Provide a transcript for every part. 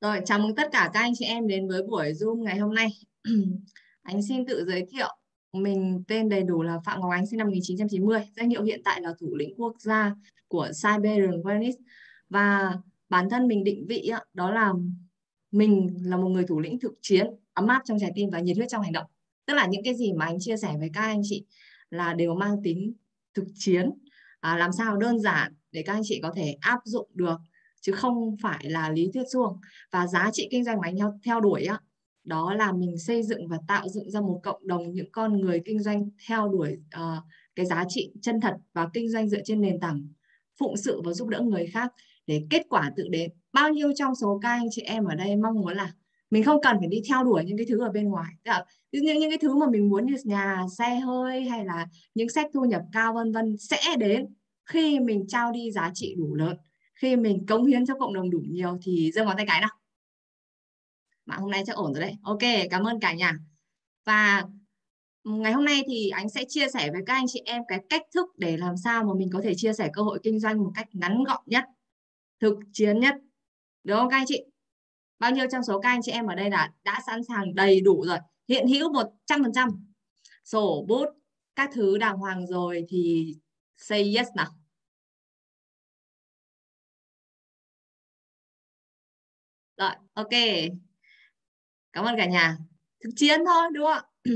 Rồi, chào mừng tất cả các anh chị em đến với buổi Zoom ngày hôm nay. anh xin tự giới thiệu. Mình tên đầy đủ là Phạm Ngọc Ánh, sinh năm 1990. Danh hiệu hiện tại là thủ lĩnh quốc gia của Siberian Venice. Và bản thân mình định vị đó là mình là một người thủ lĩnh thực chiến, ấm áp trong trái tim và nhiệt huyết trong hành động. Tức là những cái gì mà anh chia sẻ với các anh chị là đều mang tính thực chiến. À, làm sao đơn giản để các anh chị có thể áp dụng được chứ không phải là lý thuyết suông và giá trị kinh doanh mà anh theo, theo đuổi á đó là mình xây dựng và tạo dựng ra một cộng đồng những con người kinh doanh theo đuổi uh, cái giá trị chân thật và kinh doanh dựa trên nền tảng phụng sự và giúp đỡ người khác. Để kết quả tự đến bao nhiêu trong số các anh chị em ở đây mong muốn là mình không cần phải đi theo đuổi những cái thứ ở bên ngoài. Những những cái thứ mà mình muốn như nhà xe hơi hay là những sách thu nhập cao vân vân sẽ đến khi mình trao đi giá trị đủ lớn khi mình cống hiến cho cộng đồng đủ nhiều thì giơ ngón tay cái nào. Mạng hôm nay chắc ổn rồi đấy. Ok, cảm ơn cả nhà. Và ngày hôm nay thì anh sẽ chia sẻ với các anh chị em cái cách thức để làm sao mà mình có thể chia sẻ cơ hội kinh doanh một cách ngắn gọn nhất, thực chiến nhất. Được không các anh chị? Bao nhiêu trong số các anh chị em ở đây là đã sẵn sàng đầy đủ rồi, hiện hữu 100% sổ bút, các thứ đàng hoàng rồi thì say yes nào. Rồi, ok. Cảm ơn cả nhà. Thực chiến thôi đúng không ạ?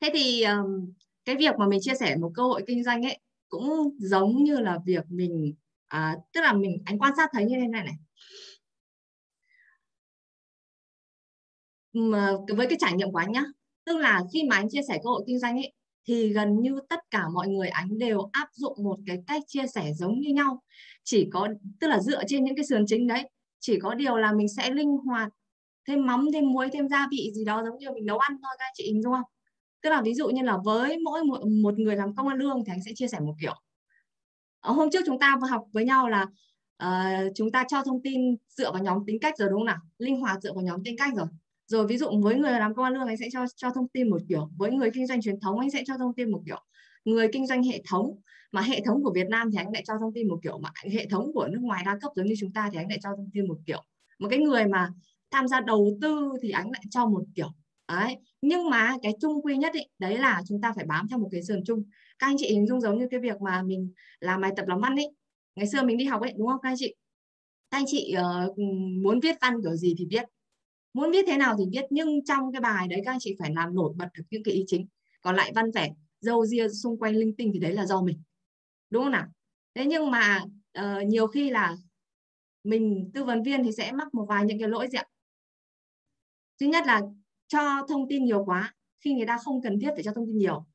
Thế thì um, cái việc mà mình chia sẻ một cơ hội kinh doanh ấy cũng giống như là việc mình à, tức là mình anh quan sát thấy như thế này này. Mà với cái trải nghiệm của anh nhá, tức là khi mà anh chia sẻ cơ hội kinh doanh ấy thì gần như tất cả mọi người anh đều áp dụng một cái cách chia sẻ giống như nhau chỉ có tức là dựa trên những cái sườn chính đấy chỉ có điều là mình sẽ linh hoạt thêm mắm thêm muối thêm gia vị gì đó giống như mình nấu ăn thôi các chị hình dung không? Tức là ví dụ như là với mỗi một, một người làm công ăn lương thì anh sẽ chia sẻ một kiểu. Ở hôm trước chúng ta vừa học với nhau là uh, chúng ta cho thông tin dựa vào nhóm tính cách rồi đúng không nào? Linh hoạt dựa vào nhóm tính cách rồi. Rồi ví dụ với người làm công ăn lương anh sẽ cho cho thông tin một kiểu với người kinh doanh truyền thống anh sẽ cho thông tin một kiểu người kinh doanh hệ thống mà hệ thống của Việt Nam thì anh lại cho thông tin một kiểu mà hệ thống của nước ngoài đa cấp giống như chúng ta thì anh lại cho thông tin một kiểu. Một cái người mà tham gia đầu tư thì anh lại cho một kiểu. Đấy nhưng mà cái chung quy nhất ý, đấy là chúng ta phải bám theo một cái sườn chung. Các anh chị hình dung giống như cái việc mà mình làm bài tập làm văn ấy ngày xưa mình đi học ấy đúng không các anh chị? Các anh chị uh, muốn viết văn kiểu gì thì viết. Muốn viết thế nào thì viết nhưng trong cái bài đấy các anh chị phải làm nổi bật được những cái ý chính. Còn lại văn vẻ dâu ria xung quanh linh tinh thì đấy là do mình đúng không nào? Thế nhưng mà uh, nhiều khi là mình tư vấn viên thì sẽ mắc một vài những cái lỗi gì ạ? Thứ nhất là cho thông tin nhiều quá khi người ta không cần thiết phải cho thông tin nhiều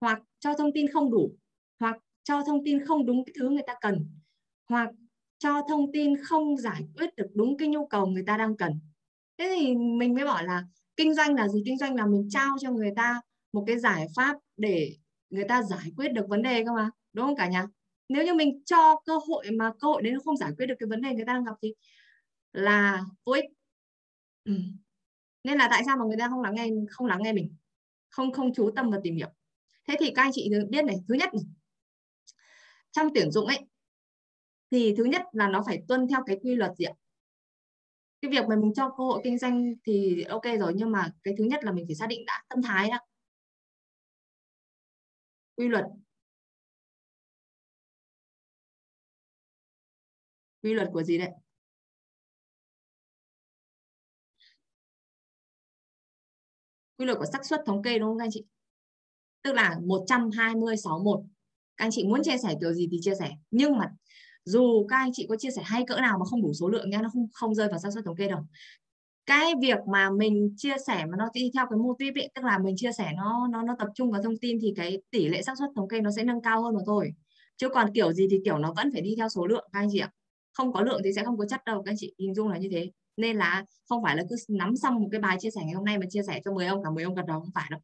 hoặc cho thông tin không đủ hoặc cho thông tin không đúng cái thứ người ta cần hoặc cho thông tin không giải quyết được đúng cái nhu cầu người ta đang cần. Thế thì mình mới bảo là kinh doanh là gì? Kinh doanh là mình trao cho người ta một cái giải pháp để người ta giải quyết được vấn đề cơ mà đúng không cả nhà? Nếu như mình cho cơ hội mà cơ hội đấy nó không giải quyết được cái vấn đề người ta đang gặp thì là vô ích. Ừ. nên là tại sao mà người ta không lắng nghe không lắng nghe mình? Không không chú tâm và tìm hiểu. Thế thì các anh chị biết này thứ nhất này, trong tuyển dụng ấy thì thứ nhất là nó phải tuân theo cái quy luật gì ạ? Cái việc mà mình cho cơ hội kinh doanh thì ok rồi nhưng mà cái thứ nhất là mình phải xác định đã tâm thái đã quy luật. Quy luật của gì đấy? Quy luật của xác suất thống kê đúng không các anh chị? Tức là 120 61 các anh chị muốn chia sẻ kiểu gì thì chia sẻ. Nhưng mà dù các anh chị có chia sẻ hay cỡ nào mà không đủ số lượng nha nó không không rơi vào xác suất thống kê đâu cái việc mà mình chia sẻ mà nó đi theo cái mô típ ấy, tức là mình chia sẻ nó nó nó tập trung vào thông tin thì cái tỷ lệ xác suất thống kê nó sẽ nâng cao hơn mà thôi. Chứ còn kiểu gì thì kiểu nó vẫn phải đi theo số lượng các anh chị ạ. Không có lượng thì sẽ không có chất đâu các anh chị hình dung là như thế. Nên là không phải là cứ nắm xong một cái bài chia sẻ ngày hôm nay mà chia sẻ cho 10 ông cả 10 ông gật đầu không phải đâu.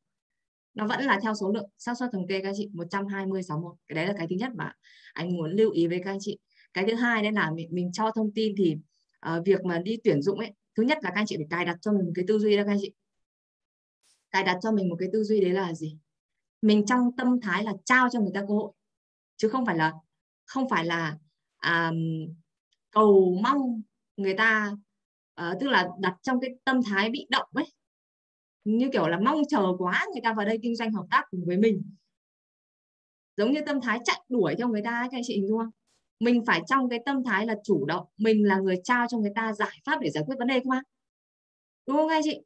Nó vẫn là theo số lượng xác suất thống kê các anh chị 120 61 cái đấy là cái thứ nhất mà anh muốn lưu ý với các anh chị. Cái thứ hai đấy là mình, mình cho thông tin thì uh, việc mà đi tuyển dụng ấy thứ nhất là các anh chị phải cài đặt cho mình một cái tư duy đó các anh chị. Cài đặt cho mình một cái tư duy đấy là gì? Mình trong tâm thái là trao cho người ta cơ hội chứ không phải là không phải là um, cầu mong người ta uh, tức là đặt trong cái tâm thái bị động ấy. Như kiểu là mong chờ quá người ta vào đây kinh doanh hợp tác cùng với mình. Giống như tâm thái chạy đuổi theo người ta ấy, các anh chị hình dung không? Mình phải trong cái tâm thái là chủ động mình là người trao cho người ta giải pháp để giải quyết vấn đề không ạ? Đúng không anh chị?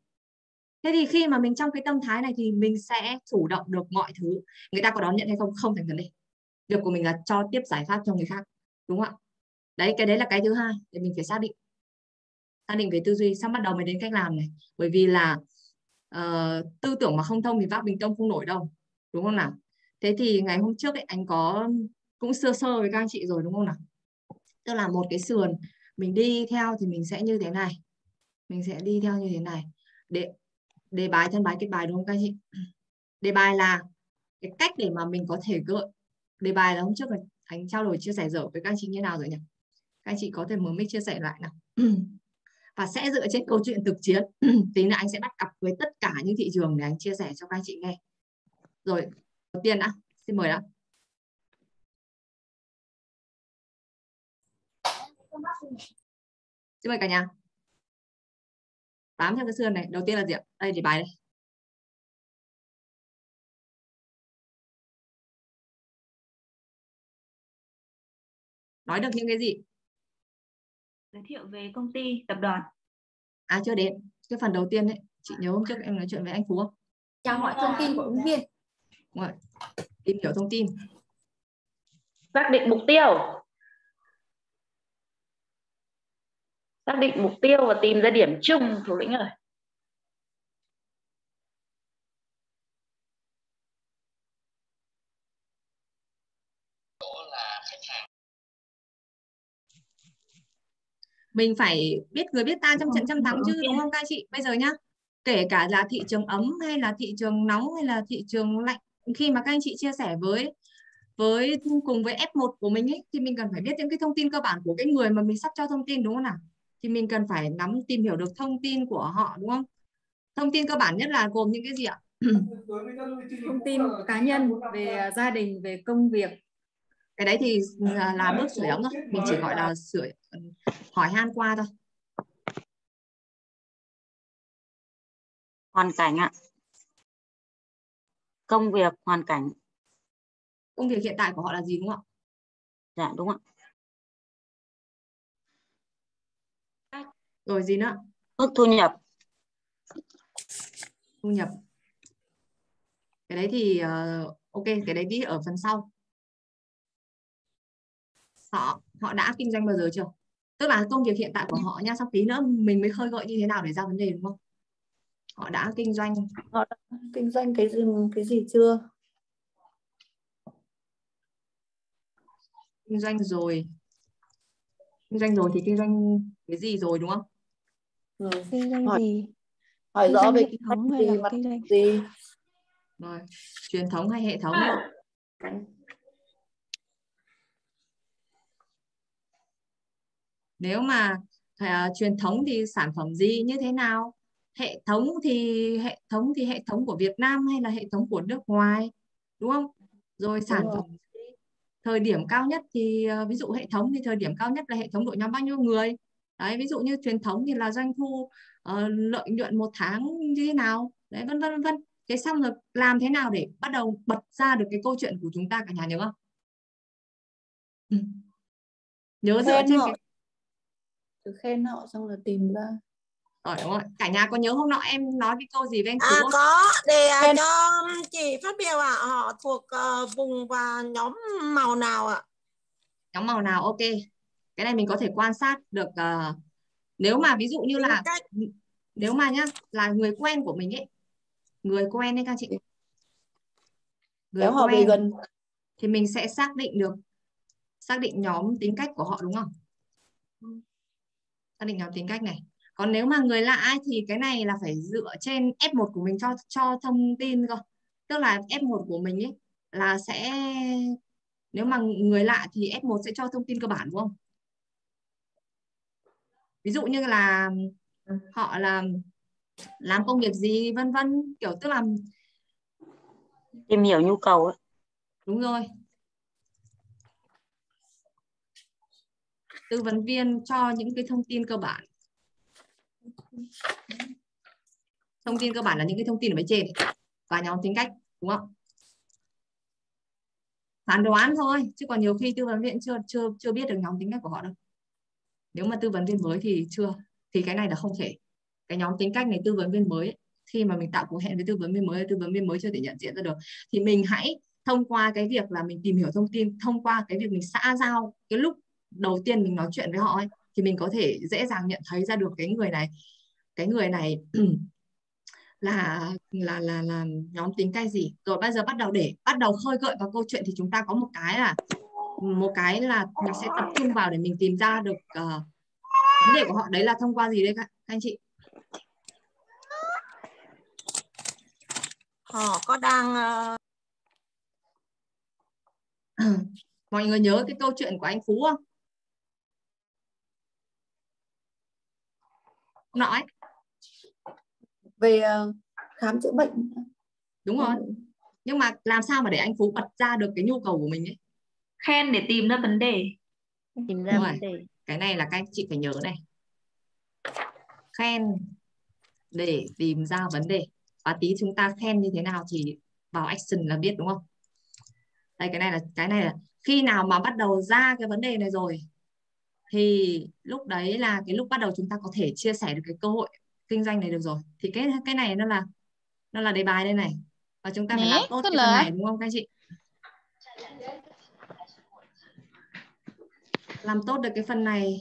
Thế thì khi mà mình trong cái tâm thái này thì mình sẽ chủ động được mọi thứ. Người ta có đón nhận hay không? Không thành vấn đề. Việc của mình là cho tiếp giải pháp cho người khác. Đúng không ạ? Đấy cái đấy là cái thứ hai để mình phải xác định. Xác định về tư duy xong bắt đầu mới đến cách làm này. Bởi vì là uh, tư tưởng mà không thông thì vác bình tông không nổi đâu. Đúng không nào? Thế thì ngày hôm trước ấy, anh có cũng sơ sơ với các anh chị rồi, đúng không nào? Tức là một cái sườn, mình đi theo thì mình sẽ như thế này. Mình sẽ đi theo như thế này. Để, đề bài, thân bài, kết bài, đúng không các anh chị? Đề bài là cái cách để mà mình có thể gợi, đề bài là hôm trước là anh trao đổi, chia sẻ dở với các anh chị như nào rồi nhỉ? Các anh chị có thể mở mic chia sẻ lại nào. Và sẽ dựa trên câu chuyện thực chiến. Tí nữa anh sẽ bắt cặp với tất cả những thị trường để anh chia sẻ cho các anh chị nghe. Rồi, đầu tiên đã, xin mời đã. Xin mời cả nhà. Bám theo cái sườn này. Đầu tiên là gì ạ? Đây thì bài đây. Nói được những cái gì? Giới thiệu về công ty tập đoàn. À chưa đến. Cái phần đầu tiên đấy chị nhớ hôm trước em nói chuyện với anh phú không? Chào hỏi thông tin của ứng viên. Đúng rồi. tìm hiểu thông tin. Xác định mục tiêu xác định mục tiêu và tìm ra điểm chung thủ lĩnh ơi. Mình phải biết người biết ta trong trận trăm thắng chứ đúng không các chị? Bây giờ nhá kể cả là thị trường ấm hay là thị trường nóng hay là thị trường lạnh khi mà các anh chị chia sẻ với với cùng với F1 của mình ấy thì mình cần phải biết những cái thông tin cơ bản của cái người mà mình sắp cho thông tin đúng không nào thì mình cần phải nắm tìm hiểu được thông tin của họ đúng không? Thông tin cơ bản nhất là gồm những cái gì ạ? Thông tin cá nhân về gia đình về công việc. Cái đấy thì là bước sửa ấm thôi mình chỉ gọi là sửa hỏi han qua thôi. Hoàn cảnh ạ. Công việc hoàn cảnh. Công việc hiện tại của họ là gì đúng không ạ? Dạ đúng ạ rồi gì nữa? Mức thu nhập. Thu nhập. Cái đấy thì uh, ok cái đấy đi ở phần sau. Họ họ đã kinh doanh bao giờ chưa? Tức là công việc hiện tại của họ nha sau tí nữa mình mới khơi gợi như thế nào để ra vấn đề đúng không? Họ đã kinh doanh. Họ đã kinh doanh cái gì cái gì chưa? Kinh doanh rồi. Kinh doanh rồi thì kinh doanh cái gì rồi đúng không ừ. kinh doanh hỏi, gì? hỏi kinh rõ về kinh thống doanh hay gì mặt kinh gì? Rồi truyền thống hay hệ thống? Nếu mà à, truyền thống thì sản phẩm gì như thế nào? Hệ thống thì hệ thống thì hệ thống của Việt Nam hay là hệ thống của nước ngoài? Đúng không? Rồi sản đúng phẩm thời điểm cao nhất thì uh, ví dụ hệ thống thì thời điểm cao nhất là hệ thống đội nhóm bao nhiêu người đấy ví dụ như truyền thống thì là doanh thu uh, lợi nhuận một tháng như thế nào? Đấy vân vân vân thế xong rồi làm thế nào để bắt đầu bật ra được cái câu chuyện của chúng ta cả nhà nhớ không? Ừ. nhớ dựa trên họ. cái từ khen họ xong rồi tìm ra. Rồi đúng rồi. Cả nhà có nhớ hôm nọ em nói cái câu gì với anh à, Phú có. Để à, cho chị phát biểu ạ. À, họ thuộc uh, vùng và nhóm màu nào ạ? À? nhóm màu nào? Ok cái này mình có thể quan sát được uh, nếu mà ví dụ như là nếu mà nhá là người quen của mình ấy người quen ấy các chị. Người Kéo họ về gần. thì mình sẽ xác định được xác định nhóm tính cách của họ đúng không? Xác định nhóm tính cách này. Còn nếu mà người lạ ấy, thì cái này là phải dựa trên F1 của mình cho cho thông tin cơ. Tức là F1 của mình ấy là sẽ nếu mà người lạ thì F1 sẽ cho thông tin cơ bản đúng không ví dụ như là họ là làm công việc gì vân vân kiểu tức là tìm hiểu nhu cầu ấy. đúng rồi. Tư vấn viên cho những cái thông tin cơ bản. Thông tin cơ bản là những cái thông tin ở bên trên và nhóm tính cách đúng không? Phán đoán thôi chứ còn nhiều khi tư vấn viên chưa chưa chưa biết được nhóm tính cách của họ đâu nếu mà tư vấn viên mới thì chưa thì cái này là không thể. Cái nhóm tính cách này tư vấn viên mới khi mà mình tạo cuộc hẹn với tư vấn viên mới tư vấn viên mới chưa thể nhận diện ra được thì mình hãy thông qua cái việc là mình tìm hiểu thông tin thông qua cái việc mình xã giao cái lúc đầu tiên mình nói chuyện với họ ấy, thì mình có thể dễ dàng nhận thấy ra được cái người này. Cái người này là là là là nhóm tính cách gì. Rồi bây giờ bắt đầu để bắt đầu khơi gợi vào câu chuyện thì chúng ta có một cái là một cái là mình sẽ tập trung vào để mình tìm ra được uh, vấn đề của họ đấy là thông qua gì đấy các, anh chị? Họ có đang uh... mọi người nhớ cái câu chuyện của anh Phú không? Nói về uh, khám chữa bệnh. Đúng rồi. Nhưng mà làm sao mà để anh Phú bật ra được cái nhu cầu của mình ấy khen để tìm ra vấn đề. Tìm ra vấn đề. Cái này là các anh chị phải nhớ này. Khen để tìm ra vấn đề. Và tí chúng ta khen như thế nào thì vào action là biết đúng không? Đây cái này là cái này là khi nào mà bắt đầu ra cái vấn đề này rồi thì lúc đấy là cái lúc bắt đầu chúng ta có thể chia sẻ được cái cơ hội kinh doanh này được rồi. Thì cái cái này nó là nó là đề bài đây này. Và chúng ta phải làm tốt cái phần này đúng không các anh chị làm tốt được cái phần này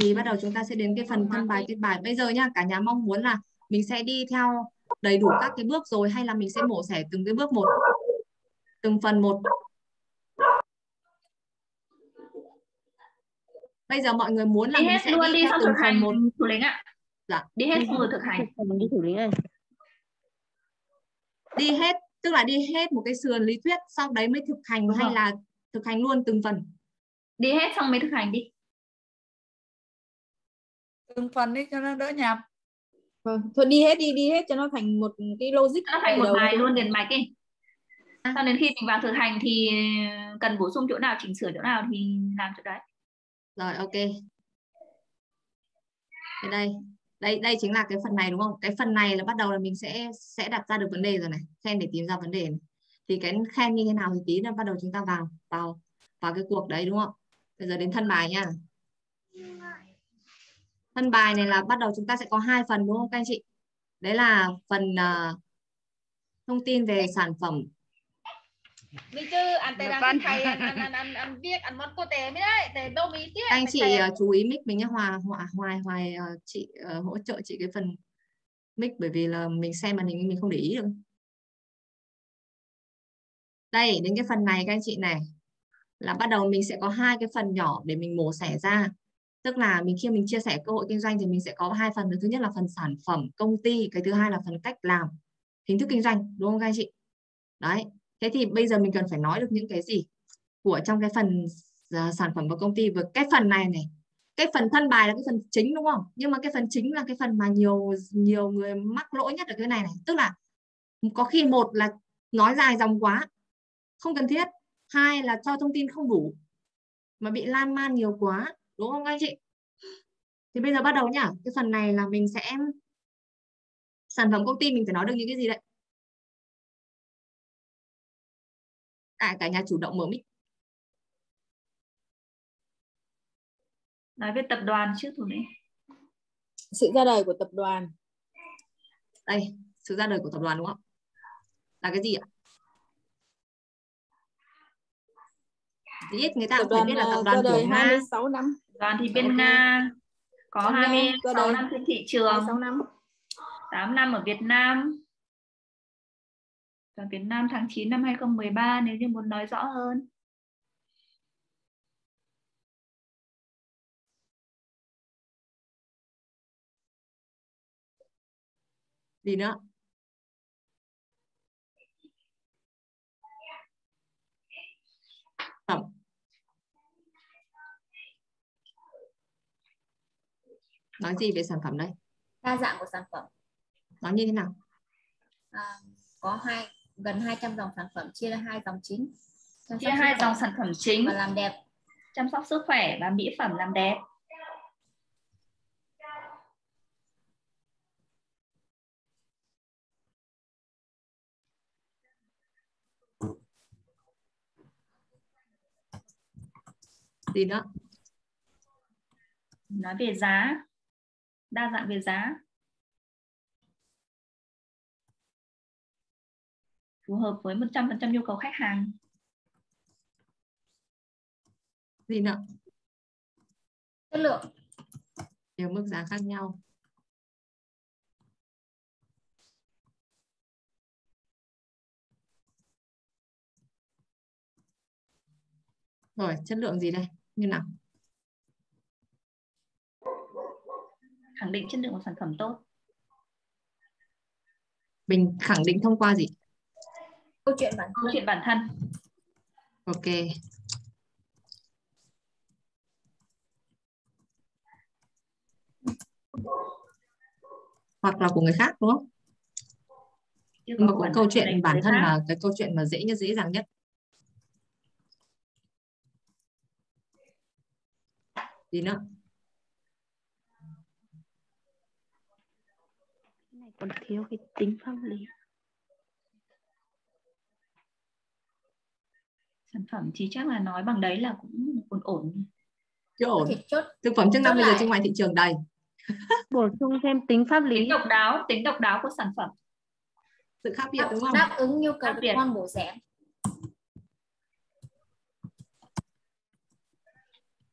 thì bắt đầu chúng ta sẽ đến cái phần thân bài kết bài bây giờ nhá cả nhà mong muốn là mình sẽ đi theo đầy đủ các cái bước rồi hay là mình sẽ mổ xẻ từng cái bước một từng phần một? Bây giờ mọi người muốn là đi mình hết sẽ luôn đi đi theo từng phần một. thủ lĩnh ạ. Dạ. Đi hết xong rồi thực hành. Đi thủ lĩnh ơi đi hết tức là đi hết một cái sườn lý thuyết sau đấy mới thực hành Đúng hay rồi. là thực hành luôn từng phần đi hết xong mới thực hành đi. Từng phần đi cho nó đỡ nhầm vâng thôi đi hết đi đi hết cho nó thành một cái logic nó thành một đầu bài luôn liền mạch đi À. sau đến khi mình vào thực hành thì cần bổ sung chỗ nào chỉnh sửa chỗ nào thì làm chỗ đấy. Rồi ok. Thế đây đây đây chính là cái phần này đúng không? Cái phần này là bắt đầu là mình sẽ sẽ đặt ra được vấn đề rồi này. Khen để tìm ra vấn đề này. thì cái khen như thế nào thì tí nữa bắt đầu chúng ta vào vào vào cái cuộc đấy đúng không bây giờ đến thân bài nha. Thân bài này là bắt đầu chúng ta sẽ có hai phần đúng không các anh chị? Đấy là phần uh, thông tin về sản phẩm. Mi chứ ăn tê đang thầy ăn ăn ăn ăn ăn viết ăn món cô tè mới đấy tè đâu mi tiết các anh chị uh, chú ý mic mình nhé hòa hòa hoài hoài uh, chị uh, hỗ trợ chị cái phần mic bởi vì là mình xem màn hình mình không để ý được. Đây đến cái phần này các anh chị này là bắt đầu mình sẽ có hai cái phần nhỏ để mình mổ xẻ ra. Tức là mình khi mình chia sẻ cơ hội kinh doanh thì mình sẽ có hai phần. Thứ nhất là phần sản phẩm công ty cái thứ hai là phần cách làm hình thức kinh doanh đúng không các anh chị? Đấy thế thì bây giờ mình cần phải nói được những cái gì của trong cái phần uh, sản phẩm và công ty? Và cái phần này này cái phần thân bài là cái phần chính đúng không? Nhưng mà cái phần chính là cái phần mà nhiều nhiều người mắc lỗi nhất ở cái này này. Tức là có khi một là nói dài dòng quá không cần thiết hai là cho thông tin không đủ. Mà bị lan man nhiều quá đúng không anh chị? Thì bây giờ bắt đầu nhá. Cái phần này là mình sẽ sản phẩm công ty mình phải nói được những cái gì đấy? Cả cả nhà chủ động mở mic. Nói về tập đoàn trước thủ lĩnh. Sự ra đời của tập đoàn. Đây sự ra đời của tập đoàn đúng không? Là cái gì ạ biết người ta tập cũng phải đoàn biết là tập uh, đoàn ra đời của Nga. 26 năm. Đoàn thì bên Ok. Nga có Bên Nga, 26 ra đời. năm trên thị trường. 26 năm. 8 năm ở Việt Nam. Đoàn Việt Nam tháng 9 năm 2013 nếu như muốn nói rõ hơn. Gì nữa nói gì về sản phẩm đây? Đa dạng của sản phẩm. Nó như thế nào? À, có hai gần 200 dòng sản phẩm chia ra hai dòng chính. Chăm chia hai dòng sản phẩm chính. và làm đẹp. Chăm sóc sức khỏe và mỹ phẩm làm đẹp. Gì đó nói về giá đa dạng về giá. Phù hợp với 100% nhu cầu khách hàng. Gì nữa? Chất lượng. Đều mức giá khác nhau. Rồi chất lượng gì đây? Như nào khẳng định chất lượng của sản phẩm tốt? Mình khẳng định thông qua gì? Câu chuyện bản câu chuyện bản thân. Ok. Hoặc là của người khác đúng không? Chứ nhưng mà bản câu chuyện bản thân khác. là cái câu chuyện mà dễ nhất dễ dàng nhất. Gì nữa Cái này còn thiếu cái tính pháp lý. Sản phẩm thì chắc là nói bằng đấy là cũng ổn ổn. Chưa ổn. chốt. Thực phẩm chức năng bây giờ trên ngoài thị trường đầy. Bổ sung thêm tính pháp lý. Tính độc đáo tính độc đáo của sản phẩm. Sự khác biệt đáp, đúng không? đáp ứng nhu cầu biệt. con bổ rẻ.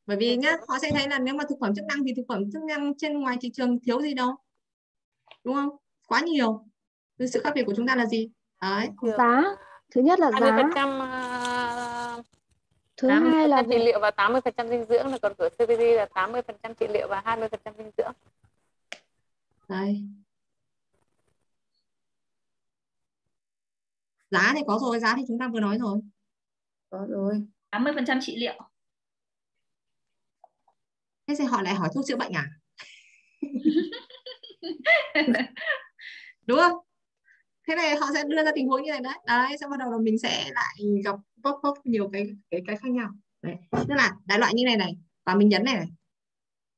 Bởi vì nhá họ sẽ thấy là nếu mà thực phẩm chức năng thì thực phẩm chức năng trên ngoài thị trường thiếu gì đâu. Đúng không quá nhiều. Thì sự khác biệt của chúng ta là gì? Đấy. Giá. Thứ nhất là giá. 20% à, thứ hai là 80% trị liệu và 80% dinh dưỡng là còn của CBD là 80% trị liệu và 20% dinh dưỡng. đây giá thì có rồi giá thì chúng ta vừa nói rồi. Có rồi. 80% trị liệu. Thế thì họ lại hỏi thuốc chữa bệnh à đúng không? Thế này họ sẽ đưa ra tình huống như này đấy. Đấy xong bắt đầu là mình sẽ lại gặp pop pop nhiều cái cái cái khác nhau. Đấy. Tức là đại loại như này này và mình nhấn này này.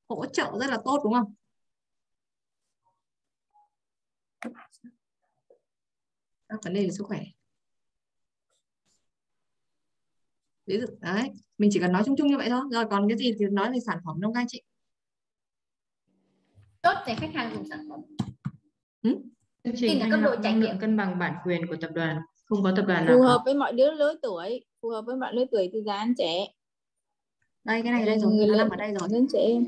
Hỗ trợ rất là tốt đúng không? Các vấn đề về sức khỏe. Ví dụ đấy mình chỉ cần nói chung chung như vậy thôi. Rồi còn cái gì thì nói về sản phẩm đâu các anh chị. Chốt để khách hàng dùng sản phẩm Chương Tin trình thanh cấp độ trải nghiệm. cân bằng bản quyền của tập đoàn. Không có tập đoàn nào phù hợp với mọi đứa lứa tuổi phù hợp với mọi lứa tuổi từ già đến trẻ đây cái này đây rồi người lớn nằm ở đây rồi đến trẻ em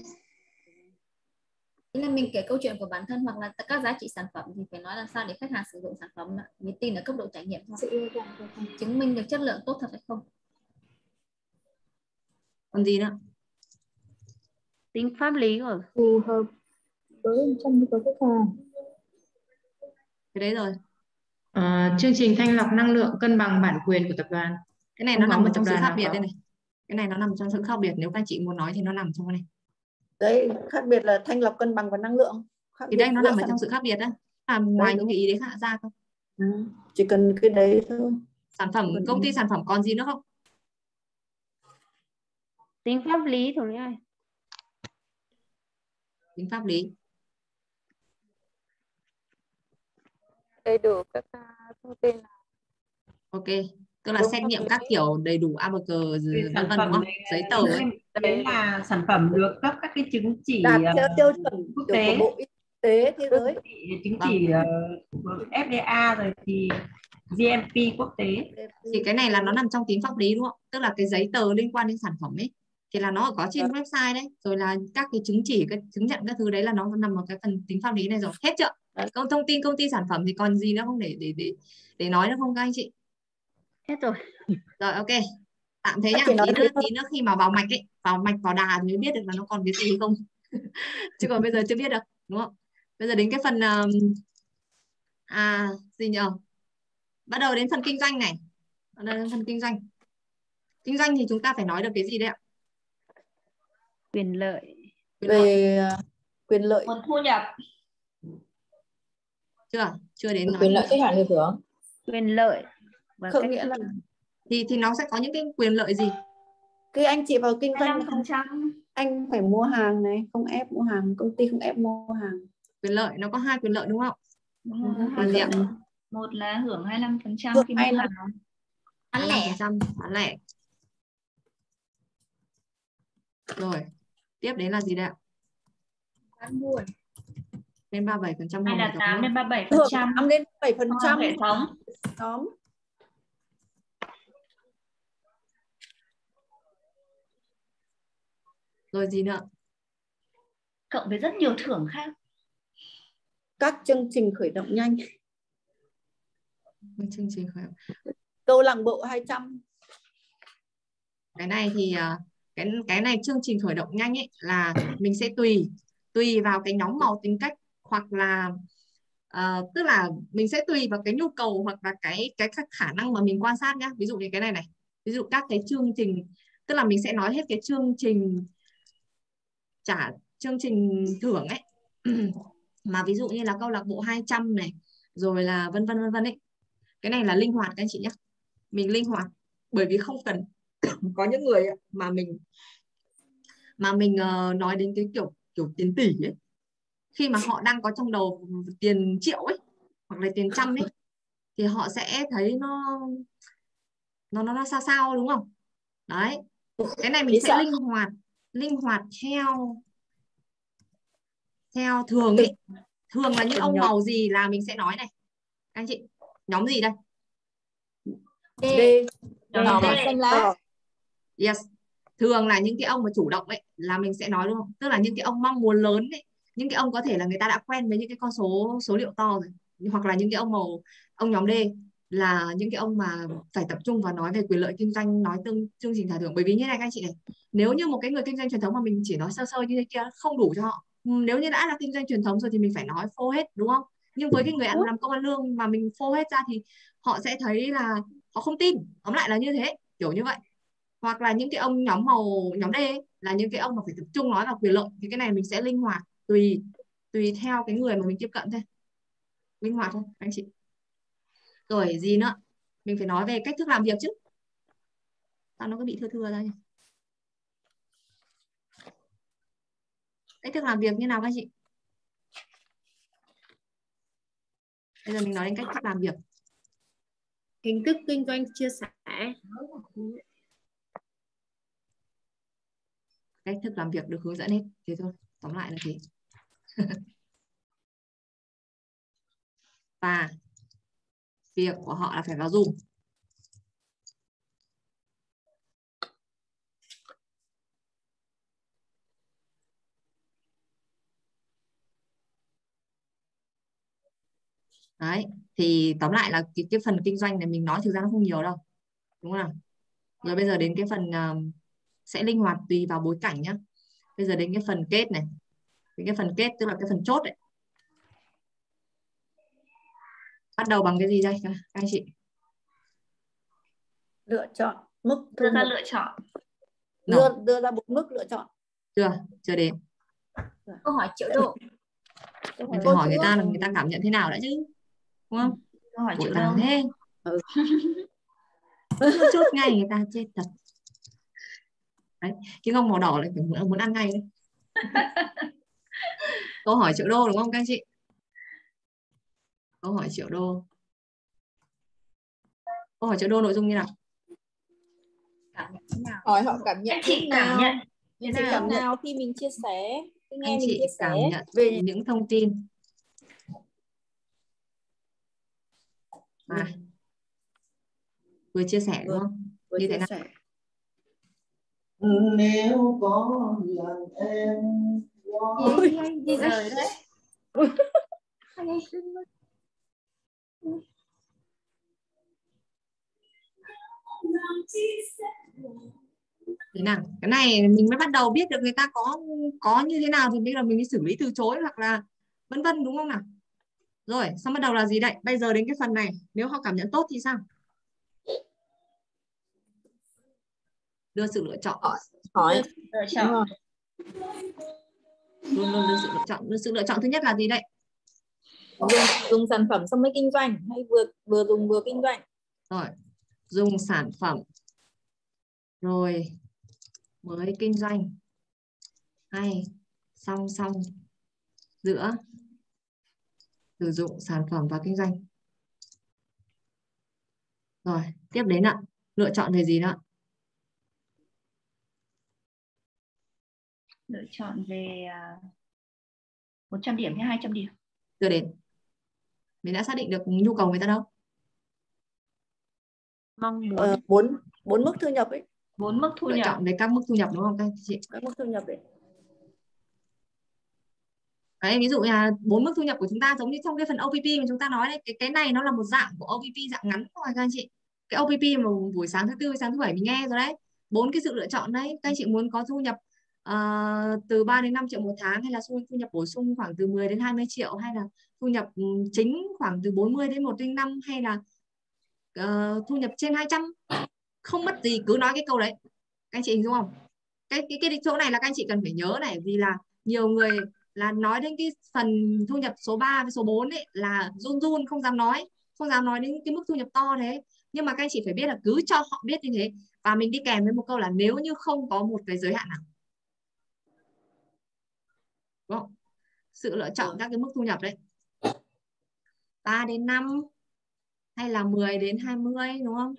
Thế là mình kể câu chuyện của bản thân hoặc là các giá trị sản phẩm thì phải nói làm sao để khách hàng sử dụng sản phẩm ạ. Vì tin ở cấp độ trải nghiệm thôi. Chứng minh được chất lượng tốt thật hay không. còn gì nữa tính pháp lý của phù hợp với trong nhu cầu khách hàng cái đấy rồi. Ờ, chương trình thanh lọc năng lượng cân bằng bản quyền của tập đoàn. cái này nó nằm ở trong sự khác biệt đây này. Cái này nó nằm trong sự khác biệt. Nếu các anh chị muốn nói thì nó nằm trong cái này. Đấy khác biệt là thanh lọc cân bằng và năng lượng. Khác thì đây nó nằm ở trong sự khác biệt đó là ngoài những cái ý đấy khác ra không Ừ, chỉ cần cái đấy thôi. Sản phẩm công ty sản phẩm còn gì nữa không? Tính pháp lý lý ơi tính pháp lý Đầy đủ các à, thông tin ok tức là Đúng xét nghiệm các kiểu đầy đủ ABG Thì vân sản vân phẩm đúng không? giấy tờ. ấy. đấy là sản phẩm được cấp các cái chứng chỉ đạt ờ, theo tiêu chuẩn quốc của tế. bộ y tế thế giới. chứng chỉ ờ, của FDA rồi thì GMP quốc tế. Thì cái này là nó nằm trong tính pháp lý đúng không? Tức là cái giấy tờ liên quan đến sản phẩm ấy thì là nó có trên website đấy. Rồi là các cái chứng chỉ cái chứng nhận các thứ đấy là nó nằm ở cái phần tính pháp lý này rồi. Hết chưa? Còn thông tin công ty sản phẩm thì còn gì nữa không để để để để nói nữa không các anh chị? Hết rồi. Rồi ok. Tạm thế nhá tí nữa tí nữa khi mà vào mạch ấy vào mạch vào đà thì mới biết được là nó còn cái gì không. Chứ còn bây giờ chưa biết được đúng không? Bây giờ đến cái phần um, à gì nhờ? Bắt đầu đến phần kinh doanh này. Đến phần kinh doanh. Kinh doanh thì chúng ta phải nói được cái gì đấy ạ quyền lợi. Về à, quyền lợi. Nguồn thu nhập. Chưa chưa đến nói quyền lợi khách hàng được hưởng quyền lợi. Và không cách nghĩa là thì thì nó sẽ có những cái quyền lợi gì? Khi anh chị vào kinh doanh 25% anh phải mua hàng này không ép mua hàng công ty không ép mua hàng. Quyền lợi nó có hai quyền lợi đúng không? Đúng rồi, Ừ, lợi. lợi. một là hưởng 25% Hưởng khi mua 25. hàng Bán lẻ. 25% bán lẻ. Rồi tiếp đến là gì đây ạ? Bán buôn lên 37 phần trăm Hay là 8 đến 37 phần trăm. 8 đến 7 phần trăm. hệ thống. rồi gì nữa? Cộng với rất nhiều thưởng khác. các chương trình khởi động nhanh. Chương trình khởi động. Câu lạc bộ 200 cái này thì à, cái cái này chương trình khởi động nhanh ấy là mình sẽ tùy tùy vào cái nhóm màu tính cách hoặc là à, tức là mình sẽ tùy vào cái nhu cầu hoặc là cái cái khả năng mà mình quan sát nhá. Ví dụ như cái này này ví dụ các cái chương trình tức là mình sẽ nói hết cái chương trình trả chương trình thưởng ấy. Mà ví dụ như là câu lạc bộ 200 này rồi là vân vân vân vân ấy. Cái này là linh hoạt các anh chị nhé mình linh hoạt bởi vì không cần có những người mà mình mà mình uh, nói đến cái kiểu kiểu tiền tỷ ấy. Khi mà họ đang có trong đầu tiền triệu ấy hoặc là tiền trăm ấy thì họ sẽ thấy nó nó nó, nó sao sao đúng không? Đấy. Cái này mình sẽ linh hoạt linh hoạt theo theo thường ấy. Thường là những ông màu gì là mình sẽ nói này. Anh chị nhóm gì đây? D. nhóm xanh lá yes. Thường là những cái ông mà chủ động ấy là mình sẽ nói đúng không? Tức là những cái ông mong muốn lớn ấy, những cái ông có thể là người ta đã quen với những cái con số số liệu to rồi. Hoặc là những cái ông màu, ông nhóm D là những cái ông mà phải tập trung và nói về quyền lợi kinh doanh, nói tương, chương trình trả thưởng. Bởi vì như này, các anh chị này, nếu như một cái người kinh doanh truyền thống mà mình chỉ nói sơ sơ như thế kia không đủ cho họ ừ, nếu như đã là kinh doanh truyền thống rồi thì mình phải nói phô hết, đúng không? Nhưng với cái người ăn làm công ăn lương mà mình phô hết ra thì họ sẽ thấy là họ không tin. Tóm lại là như thế, kiểu như vậy hoặc là những cái ông nhóm màu, nhóm D là những cái ông mà phải tập trung nói vào quyền lợi, thì cái này mình sẽ linh hoạt tùy tùy theo cái người mà mình tiếp cận thôi. Linh hoạt thôi, anh chị. Rồi, gì nữa? Mình phải nói về cách thức làm việc chứ. Sao nó cứ bị thưa thưa ra nhỉ? Cách thức làm việc như nào các chị? Bây giờ mình nói đến cách thức làm việc. Hình thức kinh doanh chia sẻ. Cách thức làm việc được hướng dẫn hết thế thôi tóm lại là thế. Và việc của họ là phải vào Zoom. Đấy thì tóm lại là cái, cái phần kinh doanh này mình nói thực ra nó không nhiều đâu đúng không nào? Rồi bây giờ đến cái phần uh, sẽ linh hoạt tùy vào bối cảnh nhá. Bây giờ đến cái phần kết này. Đến cái phần kết tức là cái phần chốt đấy. Bắt đầu bằng cái gì đây các anh chị? Lựa chọn mức đưa ra lựa chọn. Đưa đưa ra một mức lựa chọn. Chưa chưa đến. Câu hỏi triệu độ. Mình phải hỏi người ta là người ta cảm nhận thế nào đã chứ đúng không? Câu hỏi triệu đô thế. Ừ. chốt ngay người ta chết thật đấy. Cái ngông màu đỏ lại phải muốn, muốn ăn ngay đấy. Câu hỏi triệu đô đúng không các anh chị? Câu hỏi triệu đô. Câu hỏi triệu đô nội dung như nào? Cảm nhận thế nào? Hỏi họ cảm nhận chị thế cảm nào. nhận anh chị cảm nhận nào khi mình chia sẻ khi nghe anh mình chị chia cảm sẻ nhận về những thông tin. À, vừa chia sẻ đúng không? vừa như chia thế nào? sẻ nếu có lần em gì gì gì rời đấy. Thế nào? Cái này mình mới bắt đầu biết được người ta có có như thế nào thì bây giờ mình đi xử lý từ chối hoặc là vân vân đúng không nào? Rồi xong bắt đầu là gì đây? Bây giờ đến cái phần này. Nếu họ cảm nhận tốt thì sao đưa sự lựa chọn. Hỏi. Lựa chọn. Luôn luôn đưa sự lựa chọn. Đưa sự lựa chọn thứ nhất là gì đây? Dùng, dùng sản phẩm xong mới kinh doanh hay vừa vừa dùng vừa kinh doanh? Rồi dùng sản phẩm. Rồi mới kinh doanh. Hay song song giữa sử dụng sản phẩm và kinh doanh. Rồi tiếp đến ạ. Lựa chọn về gì nữa lựa chọn về à, 100 điểm hay 200 điểm? Chưa đến. Mình đã xác định được nhu cầu người ta đâu. Mong muốn. Ờ, bốn bốn mức thu nhập ấy. Bốn mức thu lựa nhập. chọn về các mức thu nhập đúng không các anh chị? Các mức thu nhập đấy đấy ví dụ như là bốn mức thu nhập của chúng ta giống như trong cái phần OPP mà chúng ta nói đấy cái cái này nó là một dạng của OPP dạng ngắn thôi các anh chị. Cái OPP mà buổi sáng thứ tư sáng thứ bảy mình nghe rồi đấy. Bốn cái sự lựa chọn đấy các anh chị muốn có thu nhập uh, từ 3 đến 5 triệu một tháng hay là thu thu nhập bổ sung khoảng từ 10 đến 20 triệu hay là thu nhập ừ, chính khoảng từ 40 đến 105 hay là uh, thu nhập trên 200 không mất gì cứ nói cái câu đấy. Các anh chị hình dung không? Cái cái cái chỗ này là các anh chị cần phải nhớ này vì là nhiều người là nói đến cái phần thu nhập số 3 với số 4 ấy là run run không dám nói không dám nói đến cái mức thu nhập to thế. Nhưng mà các anh chị phải biết là cứ cho họ biết như thế. Và mình đi kèm với một câu là nếu như không có một cái giới hạn nào đúng không? sự lựa chọn các cái mức thu nhập đấy. 3 đến 5 hay là 10 đến 20 đúng không?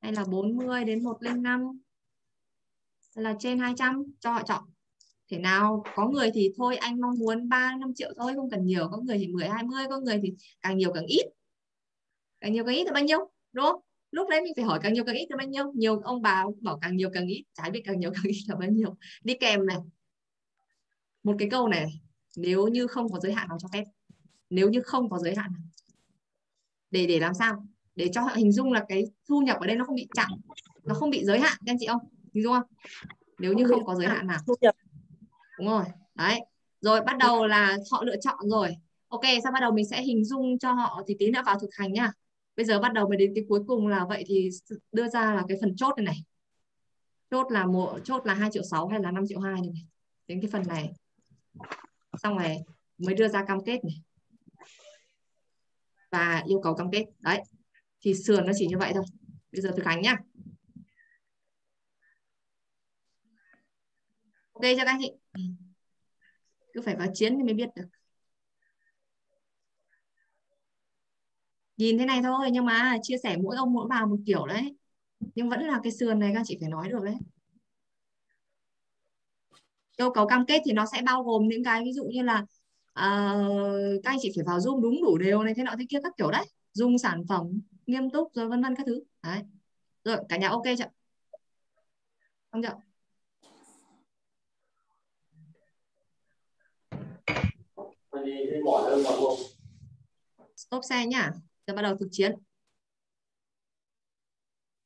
Hay là 40 đến 105 hay là trên 200 cho họ chọn. Thể nào có người thì thôi anh mong muốn 3 5 triệu thôi không cần nhiều. Có người thì 10 20 có người thì càng nhiều càng ít. Càng nhiều càng ít là bao nhiêu đúng không lúc đấy mình phải hỏi càng nhiều càng ít là bao nhiêu. Nhiều ông bà bảo càng nhiều càng ít trái biết càng nhiều càng ít là bao nhiêu. Đi kèm này. Một cái câu này nếu như không có giới hạn nào cho phép. Nếu như không có giới hạn nào. Để để làm sao? Để cho họ hình dung là cái thu nhập ở đây nó không bị chặn nó không bị giới hạn các anh chị không? Hình dung không? Nếu như không có giới hạn nào. Đúng rồi. Đấy. Rồi bắt đầu là họ lựa chọn rồi. Ok sau bắt đầu mình sẽ hình dung cho họ thì tí nữa vào thực hành nhá bây giờ bắt đầu mới đến cái cuối cùng là vậy thì đưa ra là cái phần chốt này này. Chốt là một chốt là hai triệu sáu hay là 5 triệu hai này, này. đến cái phần này. Xong rồi mới đưa ra cam kết này. Và yêu cầu cam kết. Đấy. Thì sườn nó chỉ như vậy thôi. Bây giờ thực hành nhá. Ok cho các anh chị? Ừ. Cứ phải vào chiến thì mới biết được. Nhìn thế này thôi nhưng mà chia sẻ mỗi ông mỗi bà một kiểu đấy. Nhưng vẫn là cái sườn này các chị phải nói được đấy. Yêu cầu cam kết thì nó sẽ bao gồm những cái ví dụ như là à, các anh chị phải vào zoom đúng đủ đều này thế nọ thế kia các kiểu đấy. Dùng sản phẩm nghiêm túc rồi vân vân các thứ. Đấy. Rồi cả nhà ok chưa? Không chưa? Stop xe nhá giờ bắt đầu thực chiến.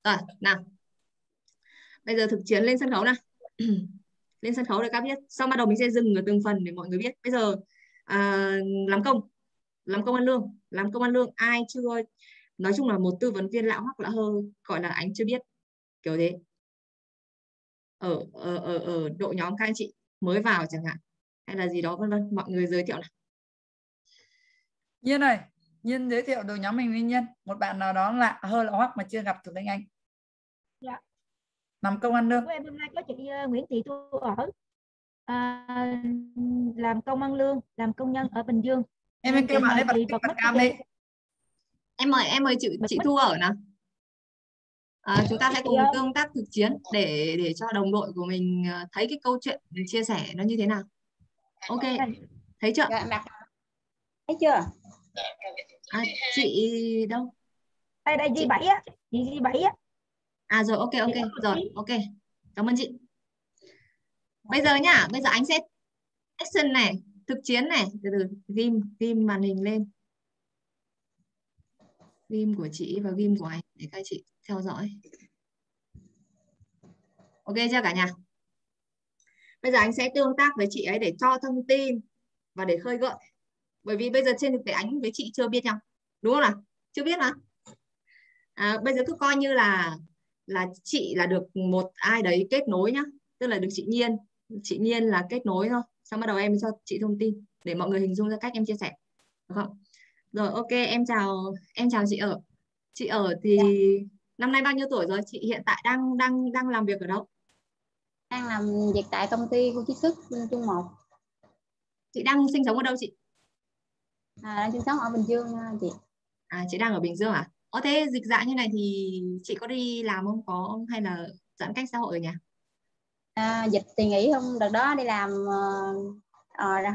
Rồi nào. Bây giờ thực chiến lên sân khấu nào. Lên sân khấu để các biết. Sau bắt đầu mình sẽ dừng ở từng phần để mọi người biết. Bây giờ à, làm công. Làm công ăn lương. Làm công ăn lương ai chưa nói chung là một tư vấn viên lão hoặc lạ hơ gọi là anh chưa biết. Kiểu thế. Ở ở ở ở đội nhóm các anh chị mới vào chẳng hạn. Hay là gì đó vân vân. Mọi người giới thiệu nào. Như này. Nhiên giới thiệu đội nhóm mình đi Nhiên. Một bạn nào đó lạ hơi lạ hoắc mà chưa gặp từ tiếng Anh. Dạ. Làm công ăn lương. Của em hôm nay có chị ờ, Nguyễn Thị Thu ở à, làm công ăn lương, làm công nhân ở Bình Dương. Em em kêu bạn ấy bật bật bật cam đi. em mời em mời chị chị Thu ở nào à, chúng ta sẽ cùng tương tác thực chiến để để cho đồng đội của mình thấy cái câu chuyện chia sẻ nó như thế nào ok thấy chưa Thấy chưa? À, chị đâu? Đây đây G 7 á, chị G 7 á. à rồi ok ok rồi ok. Cảm ơn chị. Bây giờ nhá bây giờ anh sẽ action này thực chiến này. Từ từ ghim ghim màn hình lên. Ghim của chị và ghim của anh để các chị theo dõi. Ok chưa cả nhà? Bây giờ anh sẽ tương tác với chị ấy để cho thông tin và để khơi gợi bởi vì bây giờ trên thực tế anh với chị chưa biết nhau đúng không nào? Chưa biết mà. À, bây giờ cứ coi như là là chị là được một ai đấy kết nối nhá. Tức là được chị Nhiên. Chị Nhiên là kết nối thôi. Xong bắt đầu em cho chị thông tin để mọi người hình dung ra cách em chia sẻ. Được không? Rồi ok em chào em chào chị ở. Chị ở thì năm nay bao nhiêu tuổi rồi? Chị hiện tại đang đang đang làm việc ở đâu? Đang làm việc tại công ty khu chế xuất Trung một. Chị đang sinh sống ở đâu chị à, đang sinh sống ở Bình Dương à, chị à chị đang ở Bình Dương à Ờ thế dịch dạ như này thì chị có đi làm không có hay là giãn cách xã hội ở nhà? à, dịch thì nghỉ không đợt đó đi làm uh,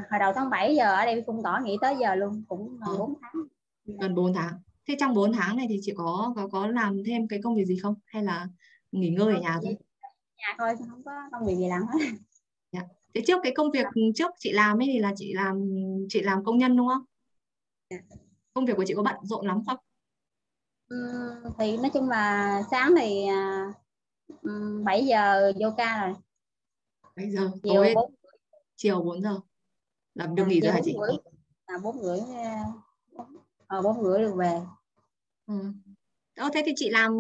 hồi đầu tháng 7 giờ ở đây cung tỏ nghỉ tới giờ luôn cũng gần Ờ. 4 tháng Gần 4 tháng. Thế trong 4 tháng này thì chị có có có làm thêm cái công việc gì không hay là nghỉ ngơi ở nhà thôi? nhà thôi không có công việc gì làm hết Dạ. Thế trước cái công việc trước chị làm ấy thì là chị làm chị làm công nhân đúng không? Công việc của chị có bận rộn lắm không? Ừm, thì nói chung là sáng thì à, ừm, 7 giờ vô ca rồi Bây giờ chiều tối 4 chiều 4 giờ là được à, nghỉ chiều rồi hả 4 chị? rưỡi à 4 rưỡi ờ 4 rưỡi được về Ừ. Ờ, thế thì chị làm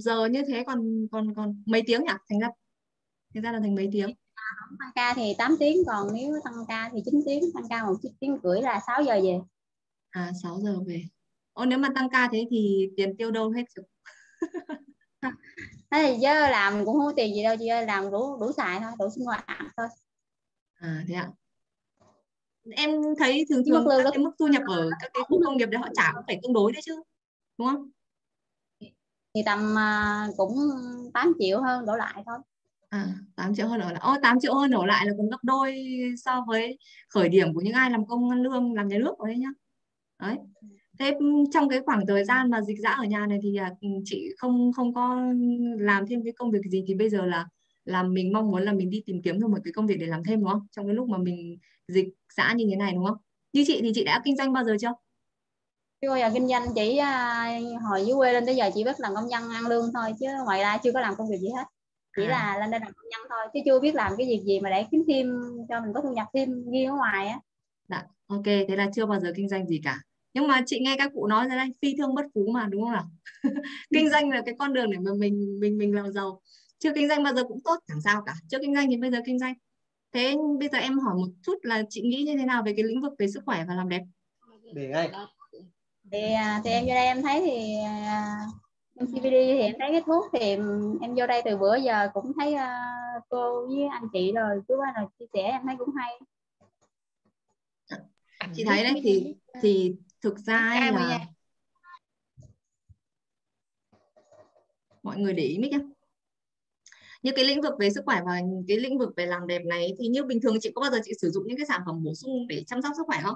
giờ như thế còn còn còn mấy tiếng nhỉ? Thành ra thành ra là thành mấy tiếng? tăng ca thì 8 tiếng còn nếu tăng ca thì 9 tiếng tăng ca một chiếc tiếng rưỡi là 6 giờ về À 6 giờ về. Ồ, nếu mà tăng ca thế thì tiền tiêu đâu hết được. thế thì chứ làm cũng không có tiền gì đâu chị ơi làm đủ đủ xài thôi đủ sinh hoạt thôi À thế ạ. Em thấy thường Chứ mức thường đó cái mức thu nhập ở các cái khu công nghiệp đấy họ trả cũng phải tương đối đấy chứ. Đúng không? thì tầm à, cũng 8 triệu hơn đổ lại thôi À 8 triệu hơn ở lại. Ồ 8 triệu hơn ở lại là còn gấp đôi so với khởi điểm của những ai làm công ăn lương làm nhà nước ở đấy nhá. Đấy. Thế trong cái khoảng thời gian mà dịch dã ở nhà này thì à, chị không không có làm thêm cái công việc gì thì bây giờ là là mình mong muốn là mình đi tìm kiếm thêm một cái công việc để làm thêm đúng không? Trong cái lúc mà mình dịch dã như thế này đúng không? Như chị thì chị đã kinh doanh bao giờ chưa? chưa giờ kinh doanh chỉ à, hồi dưới quê lên tới giờ chỉ biết làm công nhân ăn lương thôi chứ ngoài ra chưa có làm công việc gì hết chỉ À. là lên đây làm công nhân thôi chứ chưa biết làm cái việc gì mà để kiếm thêm cho mình có thu nhập thêm riêng ở ngoài á Dạ, ok, thế là chưa bao giờ kinh doanh gì cả. Nhưng mà chị nghe các cụ nói ra đây, phi thương bất phú mà đúng không nào? Kinh doanh là cái con đường để mà mình mình mình làm giàu. Chưa kinh doanh bao giờ cũng tốt, chẳng sao cả. Chưa kinh doanh thì bây giờ kinh doanh. Thế bây giờ em hỏi một chút là chị nghĩ như thế nào về cái lĩnh vực về sức khỏe và làm đẹp? để ngay thì à, thì em vô đây em thấy thì à, em CBD thì em thấy cái thuốc thì em vô đây từ bữa giờ cũng thấy à, cô với anh chị rồi chú ba rồi chia sẻ em thấy cũng hay Chị thấy đấy thì thì thực ra ấy là mọi người để ý mic nhé. Như cái lĩnh vực về sức khỏe và cái lĩnh vực về làm đẹp này thì như bình thường chị có bao giờ chị sử dụng những cái sản phẩm bổ sung để chăm sóc sức khỏe không?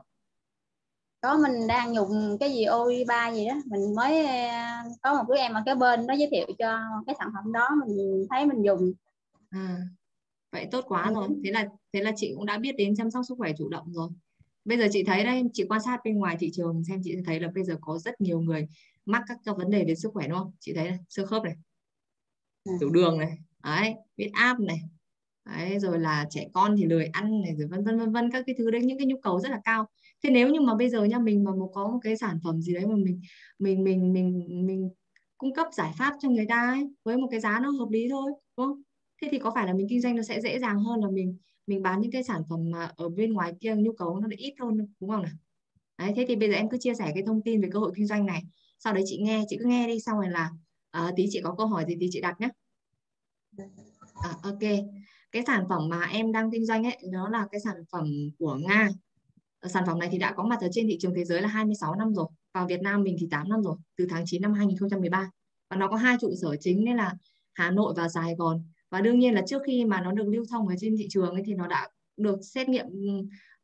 có mình đang dùng cái gì OI3 gì đó mình mới à, có một đứa em ở cái bên nó giới thiệu cho cái sản phẩm đó mình thấy mình dùng À, vậy tốt quá rồi. Thế là thế là chị cũng đã biết đến chăm sóc sức khỏe chủ động rồi. Bây giờ chị thấy đây, chị quan sát bên ngoài thị trường xem chị thấy là bây giờ có rất nhiều người mắc các cái vấn đề về sức khỏe đúng không? Chị thấy này, xương khớp này, tiểu đường này, đấy, huyết áp này. Đấy, rồi là trẻ con thì lười ăn này rồi vân vân vân vân các cái thứ đấy những cái nhu cầu rất là cao. Thế nếu như mà bây giờ nha mình mà một có một cái sản phẩm gì đấy mà mình mình mình mình mình cung cấp giải pháp cho người ta ấy với một cái giá nó hợp lý thôi, đúng không? Thế thì có phải là mình kinh doanh nó sẽ dễ dàng hơn là mình mình bán những cái sản phẩm mà ở bên ngoài kia nhu cầu nó ít hơn đúng không nào? Đấy, thế thì bây giờ em cứ chia sẻ cái thông tin về cơ hội kinh doanh này. Sau đấy chị nghe, chị cứ nghe đi xong rồi là à, tí chị có câu hỏi gì thì chị đặt nhé. À, ok. Cái sản phẩm mà em đang kinh doanh ấy nó là cái sản phẩm của Nga. Ờ, sản phẩm này thì đã có mặt ở trên thị trường thế giới là 26 năm rồi. Vào Việt Nam mình thì 8 năm rồi, từ tháng 9 năm 2013. Và nó có hai trụ sở chính nên là Hà Nội và Sài Gòn. Và đương nhiên là trước khi mà nó được lưu thông ở trên thị trường ấy thì nó đã được xét nghiệm ừ,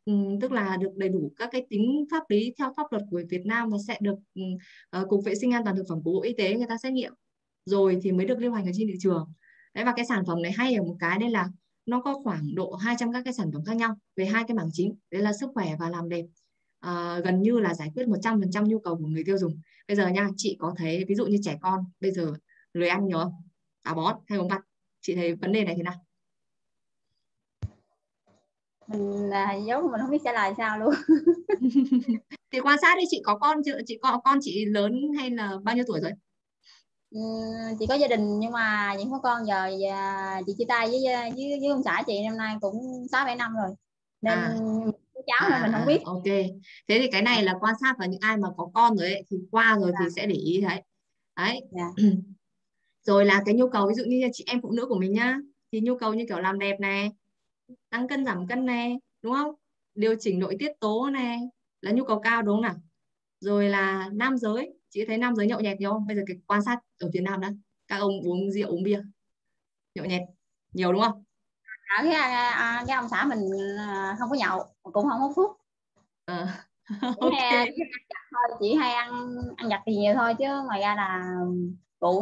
ừ, tức là được đầy đủ các cái tính pháp lý theo pháp luật của Việt Nam và sẽ được ừ, ờ, Cục Vệ sinh An toàn thực phẩm của Bộ Y tế người ta xét nghiệm rồi thì mới được lưu hành ở trên thị trường. Đấy và cái sản phẩm này hay ở một cái đây là nó có khoảng độ 200 các cái sản phẩm khác nhau về hai cái mảng chính. Đấy là sức khỏe và làm đẹp. À, gần như là giải quyết 100% nhu cầu của người tiêu dùng. Bây giờ nha chị có thấy ví dụ như trẻ con bây giờ lười ăn nhiều không? À, Táo bón hay ốm vặt chị thấy vấn đề này thế nào? Mình là giấu mình không biết trả lời sao luôn. Thì quan sát đi chị có con chưa? Chị có con chị lớn hay là bao nhiêu tuổi rồi? Ừ, chị có gia đình nhưng mà những có con giờ và chị chia tay với với với ông xã chị năm nay cũng sáu bảy năm rồi. Nên À. cháu nên mình không biết. ok. Thế thì cái này là quan sát vào những ai mà có con rồi ấy, thì qua rồi thì sẽ để ý thấy đấy. Dạ. rồi là cái nhu cầu ví dụ như chị em phụ nữ của mình nhá thì nhu cầu như kiểu làm đẹp này tăng cân giảm cân này đúng không? Điều chỉnh nội tiết tố này là nhu cầu cao đúng không nào? Rồi là nam giới chị thấy nam giới nhậu nhẹt nhiều không? Bây giờ cái quan sát ở Việt Nam đó các ông uống rượu uống bia nhậu nhẹt nhiều đúng không? Ở cái à, cái ông xã mình à, không có nhậu cũng không hút thuốc. Ờ, chỉ hay chỉ hay ăn ăn giặt thì nhiều thôi chứ ngoài ra là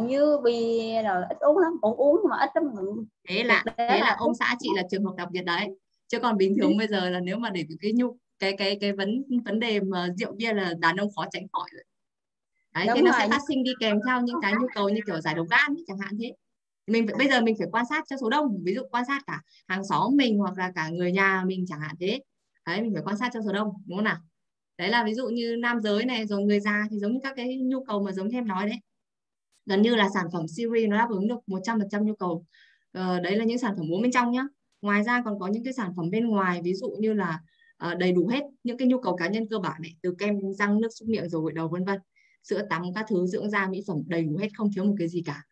rượu với bia rồi ít uống lắm cũng uống mà ít lắm. Mình thế là thế là là ông xã chị là trường hợp đặc biệt đấy. Chứ còn bình thường bây giờ là nếu mà để cái, nhu cái cái cái vấn vấn đề mà rượu bia là đàn ông khó tránh khỏi rồi. Đấy đúng nó rồi. sẽ phát sinh đi kèm theo những cái nhu cầu như kiểu giải độc gan chẳng hạn thế. Mình phải, bây giờ mình phải quan sát cho số đông ví dụ quan sát cả hàng xóm mình hoặc là cả người nhà mình chẳng hạn thế. Đấy mình phải quan sát cho số đông đúng không nào? Đấy là ví dụ như nam giới này rồi người già thì giống như các cái nhu cầu mà giống như em nói đấy gần như là sản phẩm Siri nó đáp ứng được 100% nhu cầu. Ờ, đấy là những sản phẩm uống bên trong nhá. Ngoài ra còn có những cái sản phẩm bên ngoài ví dụ như là uh, đầy đủ hết những cái nhu cầu cá nhân cơ bản này từ kem răng nước súc miệng rồi gội đầu vân vân. Sữa tắm các thứ dưỡng da mỹ phẩm đầy đủ hết không thiếu một cái gì cả.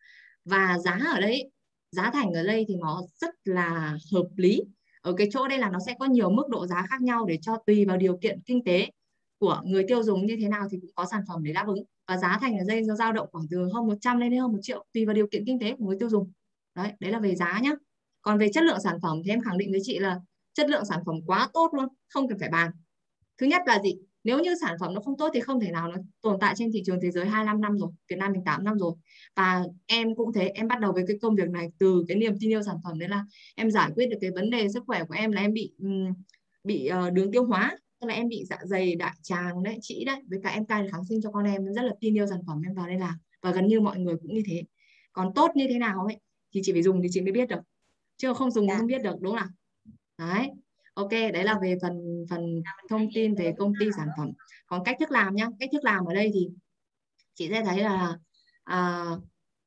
Và giá ở đây giá thành ở đây thì nó rất là hợp lý. Ở cái chỗ đây là nó sẽ có nhiều mức độ giá khác nhau để cho tùy vào điều kiện kinh tế của người tiêu dùng như thế nào thì cũng có sản phẩm để đáp ứng và giá thành ở đây nó dao động khoảng từ hơn 100 lên đến hơn một triệu, tùy vào điều kiện kinh tế của người tiêu dùng. Đấy đấy là về giá nhá. Còn về chất lượng sản phẩm thì em khẳng định với chị là chất lượng sản phẩm quá tốt luôn, không cần phải bàn. Thứ nhất là gì? Nếu như sản phẩm nó không tốt thì không thể nào nó tồn tại trên thị trường thế giới 25 năm rồi, Việt Nam mình 8 năm rồi. Và em cũng thế, em bắt đầu với cái công việc này từ cái niềm tin yêu sản phẩm, đấy là em giải quyết được cái vấn đề sức khỏe của em là em bị bị ờ, đường tiêu hóa tức là em bị dạ dày đại tràng đấy chị đấy. Với cả em cai kháng sinh cho con em rất là tin yêu sản phẩm em vào đây làm. Và gần như mọi người cũng như thế. Còn tốt như thế nào ấy thì chị phải dùng thì chị mới biết được. Chứ không dùng thì không biết được đúng không nào? Đấy. Ok đấy là về phần phần thông tin về công ty sản phẩm. Còn cách thức làm nhá. Cách thức làm ở đây thì chị sẽ thấy là à,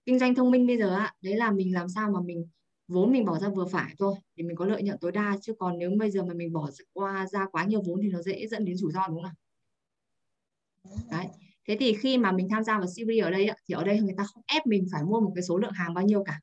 kinh doanh thông minh bây giờ á đấy là mình làm sao mà mình vốn mình bỏ ra vừa phải thôi, thì mình có lợi nhuận tối đa. Chứ còn nếu bây giờ mà mình bỏ qua, ra quá nhiều vốn thì nó dễ dẫn đến rủi ro, đúng không nào? Đấy. Thế thì khi mà mình tham gia vào series ở đây thì ở đây người ta không ép mình phải mua một cái số lượng hàng bao nhiêu cả.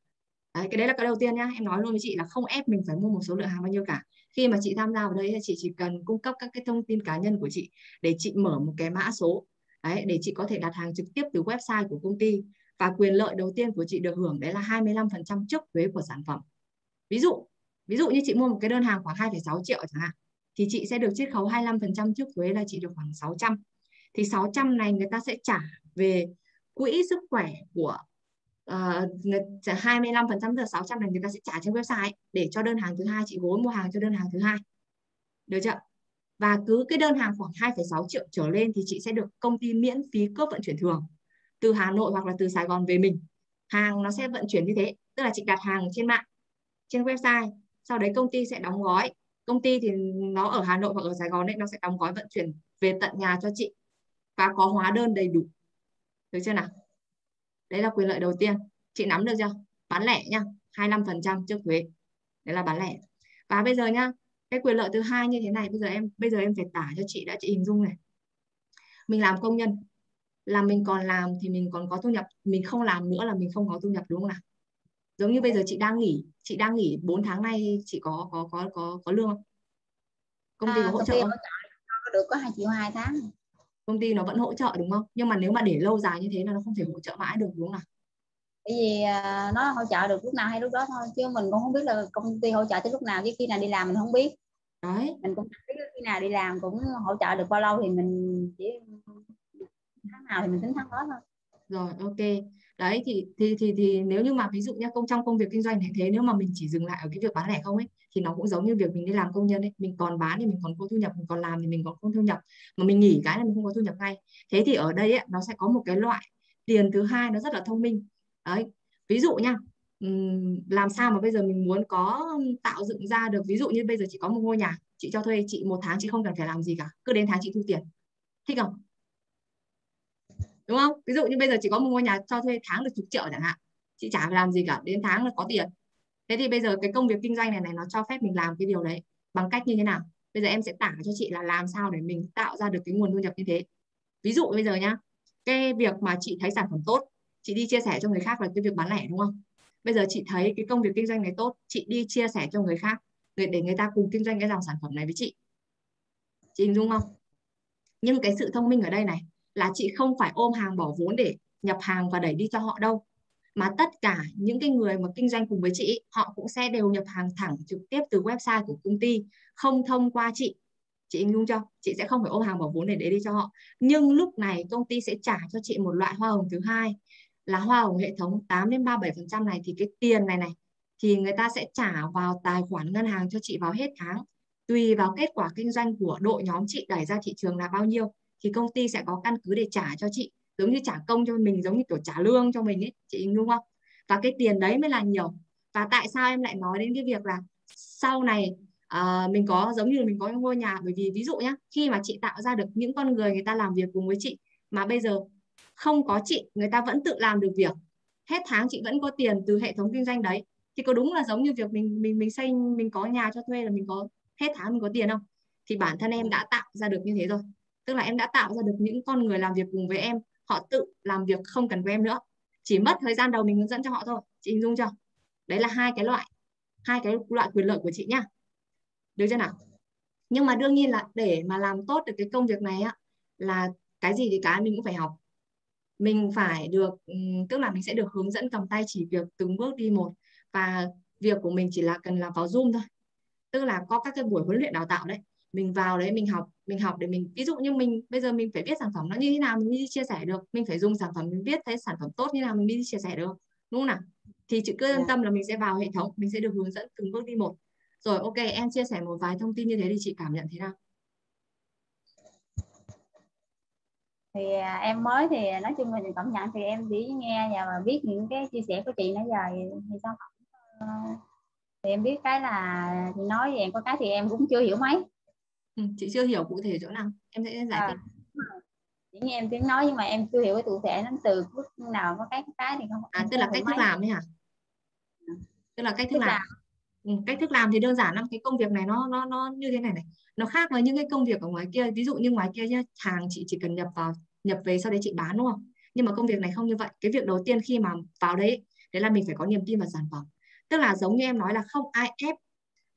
Đấy, cái đấy là cái đầu tiên nhá. Em nói luôn với chị là không ép mình phải mua một số lượng hàng bao nhiêu cả. Khi mà chị tham gia vào đây thì chị chỉ cần cung cấp các cái thông tin cá nhân của chị để chị mở một cái mã số. Đấy, để chị có thể đặt hàng trực tiếp từ website của công ty và quyền lợi đầu tiên của chị được hưởng đấy là 25% trước thuế của sản phẩm. Ví dụ ví dụ như chị mua một cái đơn hàng khoảng 2,6 triệu chẳng hạn thì chị sẽ được chiết khấu 25% trước thuế là chị được khoảng 600 thì 600 này người ta sẽ trả về quỹ sức khỏe của uh, 25% từ 600 này người ta sẽ trả trên website để cho đơn hàng thứ hai chị gối mua hàng cho đơn hàng thứ hai. Được chưa? Và cứ cái đơn hàng khoảng 2,6 triệu trở lên thì chị sẽ được công ty miễn phí cước vận chuyển thường từ Hà Nội hoặc là từ Sài Gòn về mình. Hàng nó sẽ vận chuyển như thế, tức là chị đặt hàng trên mạng, trên website, sau đấy công ty sẽ đóng gói. Công ty thì nó ở Hà Nội hoặc ở Sài Gòn đấy nó sẽ đóng gói vận chuyển về tận nhà cho chị và có hóa đơn đầy đủ. Được chưa nào? Đấy là quyền lợi đầu tiên. Chị nắm được chưa? Bán lẻ nha 25% trước thuế. Đấy là bán lẻ. Và bây giờ nhá cái quyền lợi thứ hai như thế này, bây giờ em, bây giờ em phải tả cho chị đã, chị hình dung này. Mình làm công nhân là mình còn làm thì mình còn có thu nhập mình không làm nữa là mình không có thu nhập đúng không nào? Giống như bây giờ chị đang nghỉ chị đang nghỉ 4 tháng nay chị có có có có có lương không? Công ty à, có hỗ trợ không? được có 2 triệu 2 tháng. Công ty nó vẫn hỗ trợ đúng không? Nhưng mà nếu mà để lâu dài như thế là nó không thể hỗ trợ mãi được đúng không nào? Bởi vì à, nó hỗ trợ được lúc nào hay lúc đó thôi chứ mình cũng không biết là công ty hỗ trợ tới lúc nào chứ khi nào đi làm mình không biết. Đấy. Mình cũng không biết khi nào đi làm cũng hỗ trợ được bao lâu thì mình chỉ tháng nào thì mình tính tháng đó thôi. Rồi ok. Đấy thì thì thì thì nếu như mà ví dụ nha công trong công việc kinh doanh này thế nếu mà mình chỉ dừng lại ở cái việc bán lẻ không ấy thì nó cũng giống như việc mình đi làm công nhân ấy mình còn bán thì mình còn có thu nhập mình còn làm thì mình còn không thu nhập mà mình nghỉ cái là mình không có thu nhập ngay. Thế thì ở đây ấy, nó sẽ có một cái loại tiền thứ hai nó rất là thông minh. Đấy ví dụ nha làm sao mà bây giờ mình muốn có tạo dựng ra được ví dụ như bây giờ chị có một ngôi nhà chị cho thuê chị một tháng chị không cần phải làm gì cả cứ đến tháng chị thu tiền. Thích không? Đúng không? Ví dụ như bây giờ chỉ có một ngôi nhà cho thuê tháng được chục triệu chẳng hạn. Chị chả phải làm gì cả đến tháng là có tiền. Thế thì bây giờ cái công việc kinh doanh này này nó cho phép mình làm cái điều đấy bằng cách như thế nào? Bây giờ em sẽ tả cho chị là làm sao để mình tạo ra được cái nguồn thu nhập như thế. Ví dụ bây giờ nhá cái việc mà chị thấy sản phẩm tốt chị đi chia sẻ cho người khác là cái việc bán lẻ đúng không? Bây giờ chị thấy cái công việc kinh doanh này tốt chị đi chia sẻ cho người khác để, để người ta cùng kinh doanh cái dòng sản phẩm này với chị. Chị hình dung không? Nhưng cái sự thông minh ở đây này là chị không phải ôm hàng bỏ vốn để nhập hàng và đẩy đi cho họ đâu. Mà tất cả những cái người mà kinh doanh cùng với chị, họ cũng sẽ đều nhập hàng thẳng trực tiếp từ website của công ty, không thông qua chị. Chị hình dung chị sẽ không phải ôm hàng bỏ vốn để để đi cho họ. Nhưng lúc này công ty sẽ trả cho chị một loại hoa hồng thứ hai, là hoa hồng hệ thống 8 đến 37 phần trăm này. Thì cái tiền này này, thì người ta sẽ trả vào tài khoản ngân hàng cho chị vào hết tháng. Tùy vào kết quả kinh doanh của đội nhóm chị đẩy ra thị trường là bao nhiêu thì công ty sẽ có căn cứ để trả cho chị. Giống như trả công cho mình giống như kiểu trả lương cho mình ấy chị đúng không? Và cái tiền đấy mới là nhiều. Và tại sao em lại nói đến cái việc là sau này uh, mình có giống như mình có ngôi nhà? Bởi vì ví dụ nhá khi mà chị tạo ra được những con người người ta làm việc cùng với chị mà bây giờ không có chị người ta vẫn tự làm được việc. Hết tháng chị vẫn có tiền từ hệ thống kinh doanh đấy. Thì có đúng là giống như việc mình mình mình xây mình có nhà cho thuê là mình có hết tháng mình có tiền không? Thì bản thân em đã tạo ra được như thế rồi tức là em đã tạo ra được những con người làm việc cùng với em. Họ tự làm việc không cần với em nữa. Chỉ mất thời gian đầu mình hướng dẫn cho họ thôi. Chị hình dung chưa? Đấy là hai cái loại, hai cái loại quyền lợi của chị nhá. Được chưa nào? Nhưng mà đương nhiên là để mà làm tốt được cái công việc này á, là cái gì thì cái mình cũng phải học. Mình phải được ừ, tức là mình sẽ được hướng dẫn cầm tay chỉ việc từng bước đi một. Và việc của mình chỉ là cần làm vào zoom thôi. Tức là có các cái buổi huấn luyện đào tạo đấy mình vào đấy mình học mình học để mình ví dụ như mình bây giờ mình phải biết sản phẩm nó như thế nào mình đi chia sẻ được. Mình phải dùng sản phẩm mình biết thấy sản phẩm tốt như nào mình đi chia sẻ được đúng không nào? Thì chị cứ yên tâm là mình sẽ vào hệ thống mình sẽ được hướng dẫn từng bước đi một. Rồi ok em chia sẻ một vài thông tin như thế thì chị cảm nhận thế nào? Thì à, em mới thì nói chung mình cảm nhận thì em chỉ nghe và mà biết những cái chia sẻ của chị nãy giờ thì sao không? Thì em biết cái là chị nói vậy có cái thì em cũng chưa hiểu mấy ừ, chị chưa hiểu cụ thể chỗ nào. Em sẽ giải thích. À, chỉ nghe em tiếng nói nhưng mà em chưa hiểu cái cụ thể nó từ bước nào có cái cái thì không à tức là cách thức làm ấy hả? Tức là cách thức làm, làm. Ừ, cách thức làm thì đơn giản lắm. Cái công việc này nó nó nó như thế này này. Nó khác với những cái công việc ở ngoài kia. Ví dụ như ngoài kia nhá hàng chị chỉ cần nhập vào nhập về sau đấy chị bán đúng không? Nhưng mà công việc này không như vậy. Cái việc đầu tiên khi mà vào đấy đấy là mình phải có niềm tin vào sản phẩm. Tức là giống như em nói là không ai ép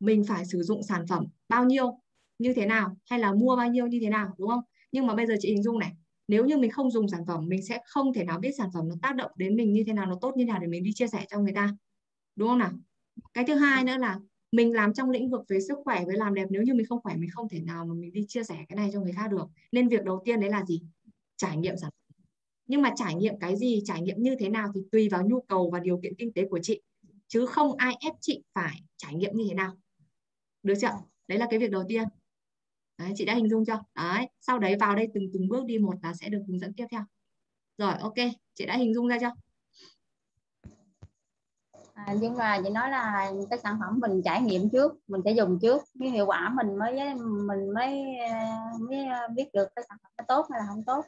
mình phải sử dụng sản phẩm bao nhiêu như thế nào, hay là mua bao nhiêu như thế nào, đúng không? Nhưng mà bây giờ chị hình dung này, nếu như mình không dùng sản phẩm, mình sẽ không thể nào biết sản phẩm nó tác động đến mình như thế nào, nó tốt như thế nào để mình đi chia sẻ cho người ta, đúng không nào? Cái thứ hai nữa là mình làm trong lĩnh vực về sức khỏe, với làm đẹp. Nếu như mình không khỏe, mình không thể nào mà mình đi chia sẻ cái này cho người khác được. Nên việc đầu tiên đấy là gì? Trải nghiệm sản phẩm. Nhưng mà trải nghiệm cái gì, trải nghiệm như thế nào thì tùy vào nhu cầu và điều kiện kinh tế của chị. Chứ không ai ép chị phải trải nghiệm như thế nào. Được chưa? Đấy là cái việc đầu tiên đấy, chị đã hình dung chưa? Đấy sau đấy vào đây từng từng bước đi một là sẽ được hướng dẫn tiếp theo. Rồi ok chị đã hình dung ra chưa? À, nhưng mà chị nói là cái sản phẩm mình trải nghiệm trước mình sẽ dùng trước cái hiệu quả mình mới mình mới mới biết được cái sản phẩm nó tốt hay là không tốt.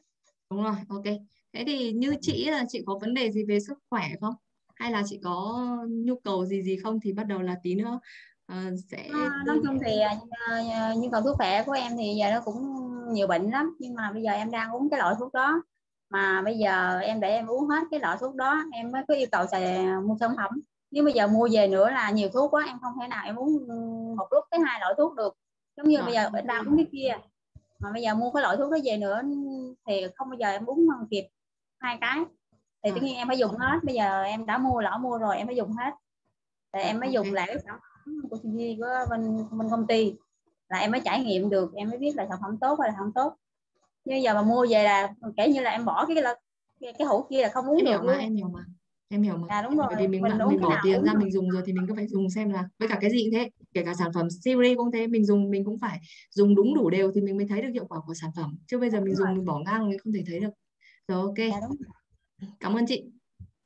Đúng rồi ok. Thế thì như chị là chị có vấn đề gì về sức khỏe không? Hay là chị có nhu cầu gì gì không? Thì bắt đầu là tí nữa uh, sẽ à, nói chung thì uh, nhu cầu sức khỏe của em thì giờ nó cũng nhiều bệnh lắm nhưng mà bây giờ em đang uống cái loại thuốc đó. Mà bây giờ em để em uống hết cái loại thuốc đó em mới có yêu cầu xài mua sản phẩm. Nếu bây giờ mua về nữa là nhiều thuốc quá em không thể nào em uống một lúc tới hai loại thuốc được. Giống như Rồi. bây giờ em đang uống cái kia. Mà bây giờ mua cái loại thuốc đó về nữa thì không bao giờ em uống kịp hai cái. Thì tất nhiên em phải dùng hết. Bây giờ em đã mua lỡ mua rồi em phải dùng hết. Thì em mới dùng lại cái sản phẩm của CV của bên bên công ty. Là em mới trải nghiệm được em mới biết là sản phẩm tốt hay là không tốt. Nhưng giờ mà mua về là kể như là em bỏ cái cái, cái hũ kia là không uống em được hiểu mà, em hiểu mà. Em hiểu mà. À, đúng rồi. bởi vì mình mình, mình, bỏ tiền ra mình dùng rồi thì mình cứ phải dùng xem là với cả cái gì cũng thế. Kể cả sản phẩm series cũng thế mình dùng mình cũng phải dùng đúng đủ đều thì mình mới thấy được hiệu quả của sản phẩm. Chứ bây giờ mình đúng dùng rồi. mình bỏ ngang mình không thể thấy được. Rồi ok. À, cảm ơn chị.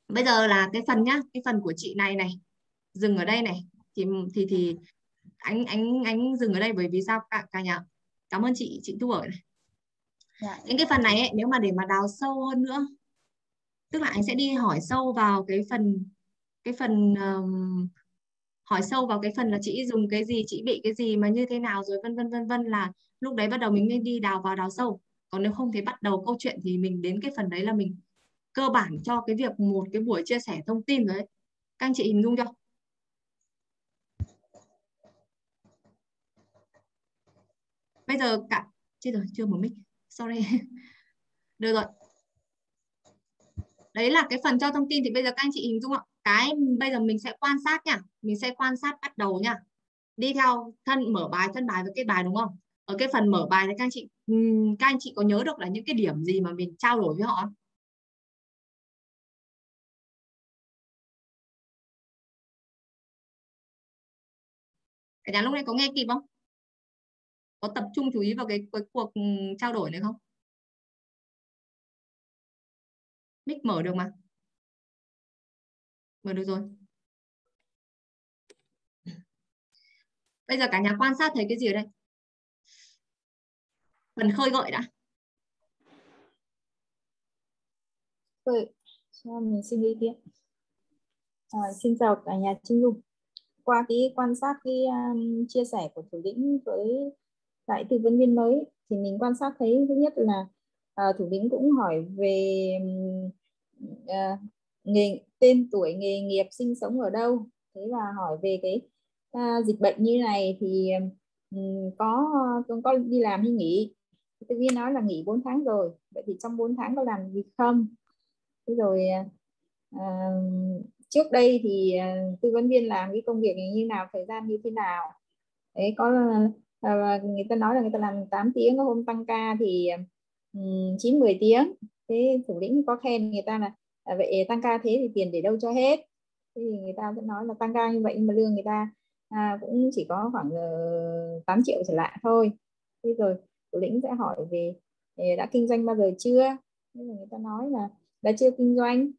Bây giờ là cái phần nhá cái phần của chị này này. Dừng ở đây này thì thì thì anh anh anh dừng ở đây bởi vì sao? Cả cả nhà cảm ơn chị chị thu ở này dạ. những cái phần này ấy, nếu mà để mà đào sâu hơn nữa tức là anh sẽ đi hỏi sâu vào cái phần cái phần um, hỏi sâu vào cái phần là chị dùng cái gì chị bị cái gì mà như thế nào rồi vân vân vân vân là lúc đấy bắt đầu mình mới đi đào vào đào sâu. Còn nếu không thì bắt đầu câu chuyện thì mình đến cái phần đấy là mình cơ bản cho cái việc một cái buổi chia sẻ thông tin rồi đấy các anh chị hình dung chưa bây giờ cả chưa rồi, chưa mở mic. Sorry. Được rồi. Đấy là cái phần cho thông tin thì bây giờ các anh chị hình dung ạ. Cái bây giờ mình sẽ quan sát nha. Mình sẽ quan sát bắt đầu nha. Đi theo thân, mở bài, thân bài với cái bài đúng không? Ở cái phần mở bài thì các anh chị các anh chị có nhớ được là những cái điểm gì mà mình trao đổi với họ cả nhà lúc này có nghe kịp không? Có tập trung chú ý vào cái, cái cuộc ừ, trao đổi này không? Mic mở được mà. Mở được rồi. Bây giờ cả nhà quan sát thấy cái gì ở đây? Phần khơi gợi đã. Khơi cho mình xin ý kiến. À, xin chào cả nhà Trinh Dung. Qua cái quan sát cái um, chia sẻ của thủ lĩnh với tại tư vấn viên mới. Thì mình quan sát thấy thứ nhất là uh, thủ lĩnh cũng hỏi về uh, nghề tên tuổi nghề nghiệp sinh sống ở đâu. Thế là hỏi về cái uh, dịch bệnh như này thì um, có có đi làm hay nghỉ? Tư viên nói là nghỉ 4 tháng rồi. Vậy thì trong 4 tháng có làm gì không? Thế rồi uh, trước đây thì uh, tư vấn viên làm cái công việc này như nào thời gian như thế nào? Đấy có à, người ta nói là người ta làm 8 tiếng có hôm tăng ca thì um, 9 10 tiếng. Thế thủ lĩnh có khen người ta là à, vậy tăng ca thế thì tiền để đâu cho hết? Thế thì người ta sẽ nói là tăng ca như vậy nhưng mà lương người ta à, cũng chỉ có khoảng ờ, uh, 8 triệu trở lại thôi. Thế rồi thủ lĩnh sẽ hỏi về đã kinh doanh bao giờ chưa? Thế rồi người ta nói là đã chưa kinh doanh.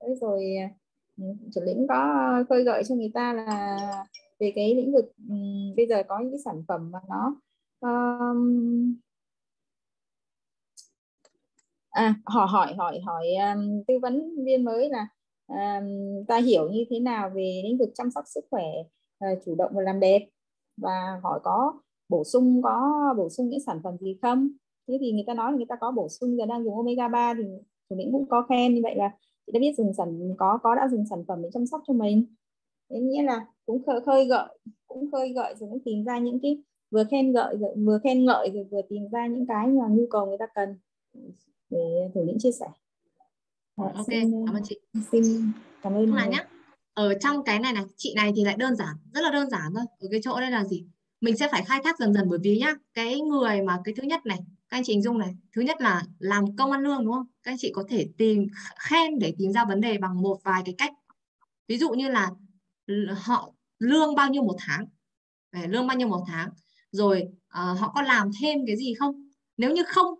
Thế rồi thủ chủ lĩnh có khơi gợi cho người ta là về cái lĩnh vực um, bây giờ có những cái sản phẩm mà nó um, à họ hỏi hỏi hỏi um, tư vấn viên mới là um, ta hiểu như thế nào về lĩnh vực chăm sóc sức khỏe uh, chủ động và làm đẹp? Và hỏi có bổ sung có bổ sung những sản phẩm gì không? Thế thì người ta nói là người ta có bổ sung giờ đang dùng omega 3 thì thủ lĩnh cũng có khen. Như vậy là chị đã biết dùng sản có có đã dùng sản phẩm để chăm sóc cho mình thế nghĩa là cũng khơi, khơi gợi cũng khơi gợi rồi cũng tìm ra những cái vừa khen gợi rồi vừa khen ngợi rồi vừa tìm ra những cái mà nhu cầu người ta cần để thủ lĩnh chia sẻ. À, ok xin, cảm ơn chị. xin cảm ơn là nhé ở trong cái này này chị này thì lại đơn giản rất là đơn giản thôi. Ở cái chỗ đây là gì? Mình sẽ phải khai thác dần dần bởi vì nhá cái người mà cái thứ nhất này các anh chị hình dung này thứ nhất là làm công ăn lương đúng không? Các anh chị có thể tìm khen để tìm ra vấn đề bằng một vài cái cách. Ví dụ như là họ lương bao nhiêu một tháng? Đấy, lương bao nhiêu một tháng? Rồi uh, họ có làm thêm cái gì không? Nếu như không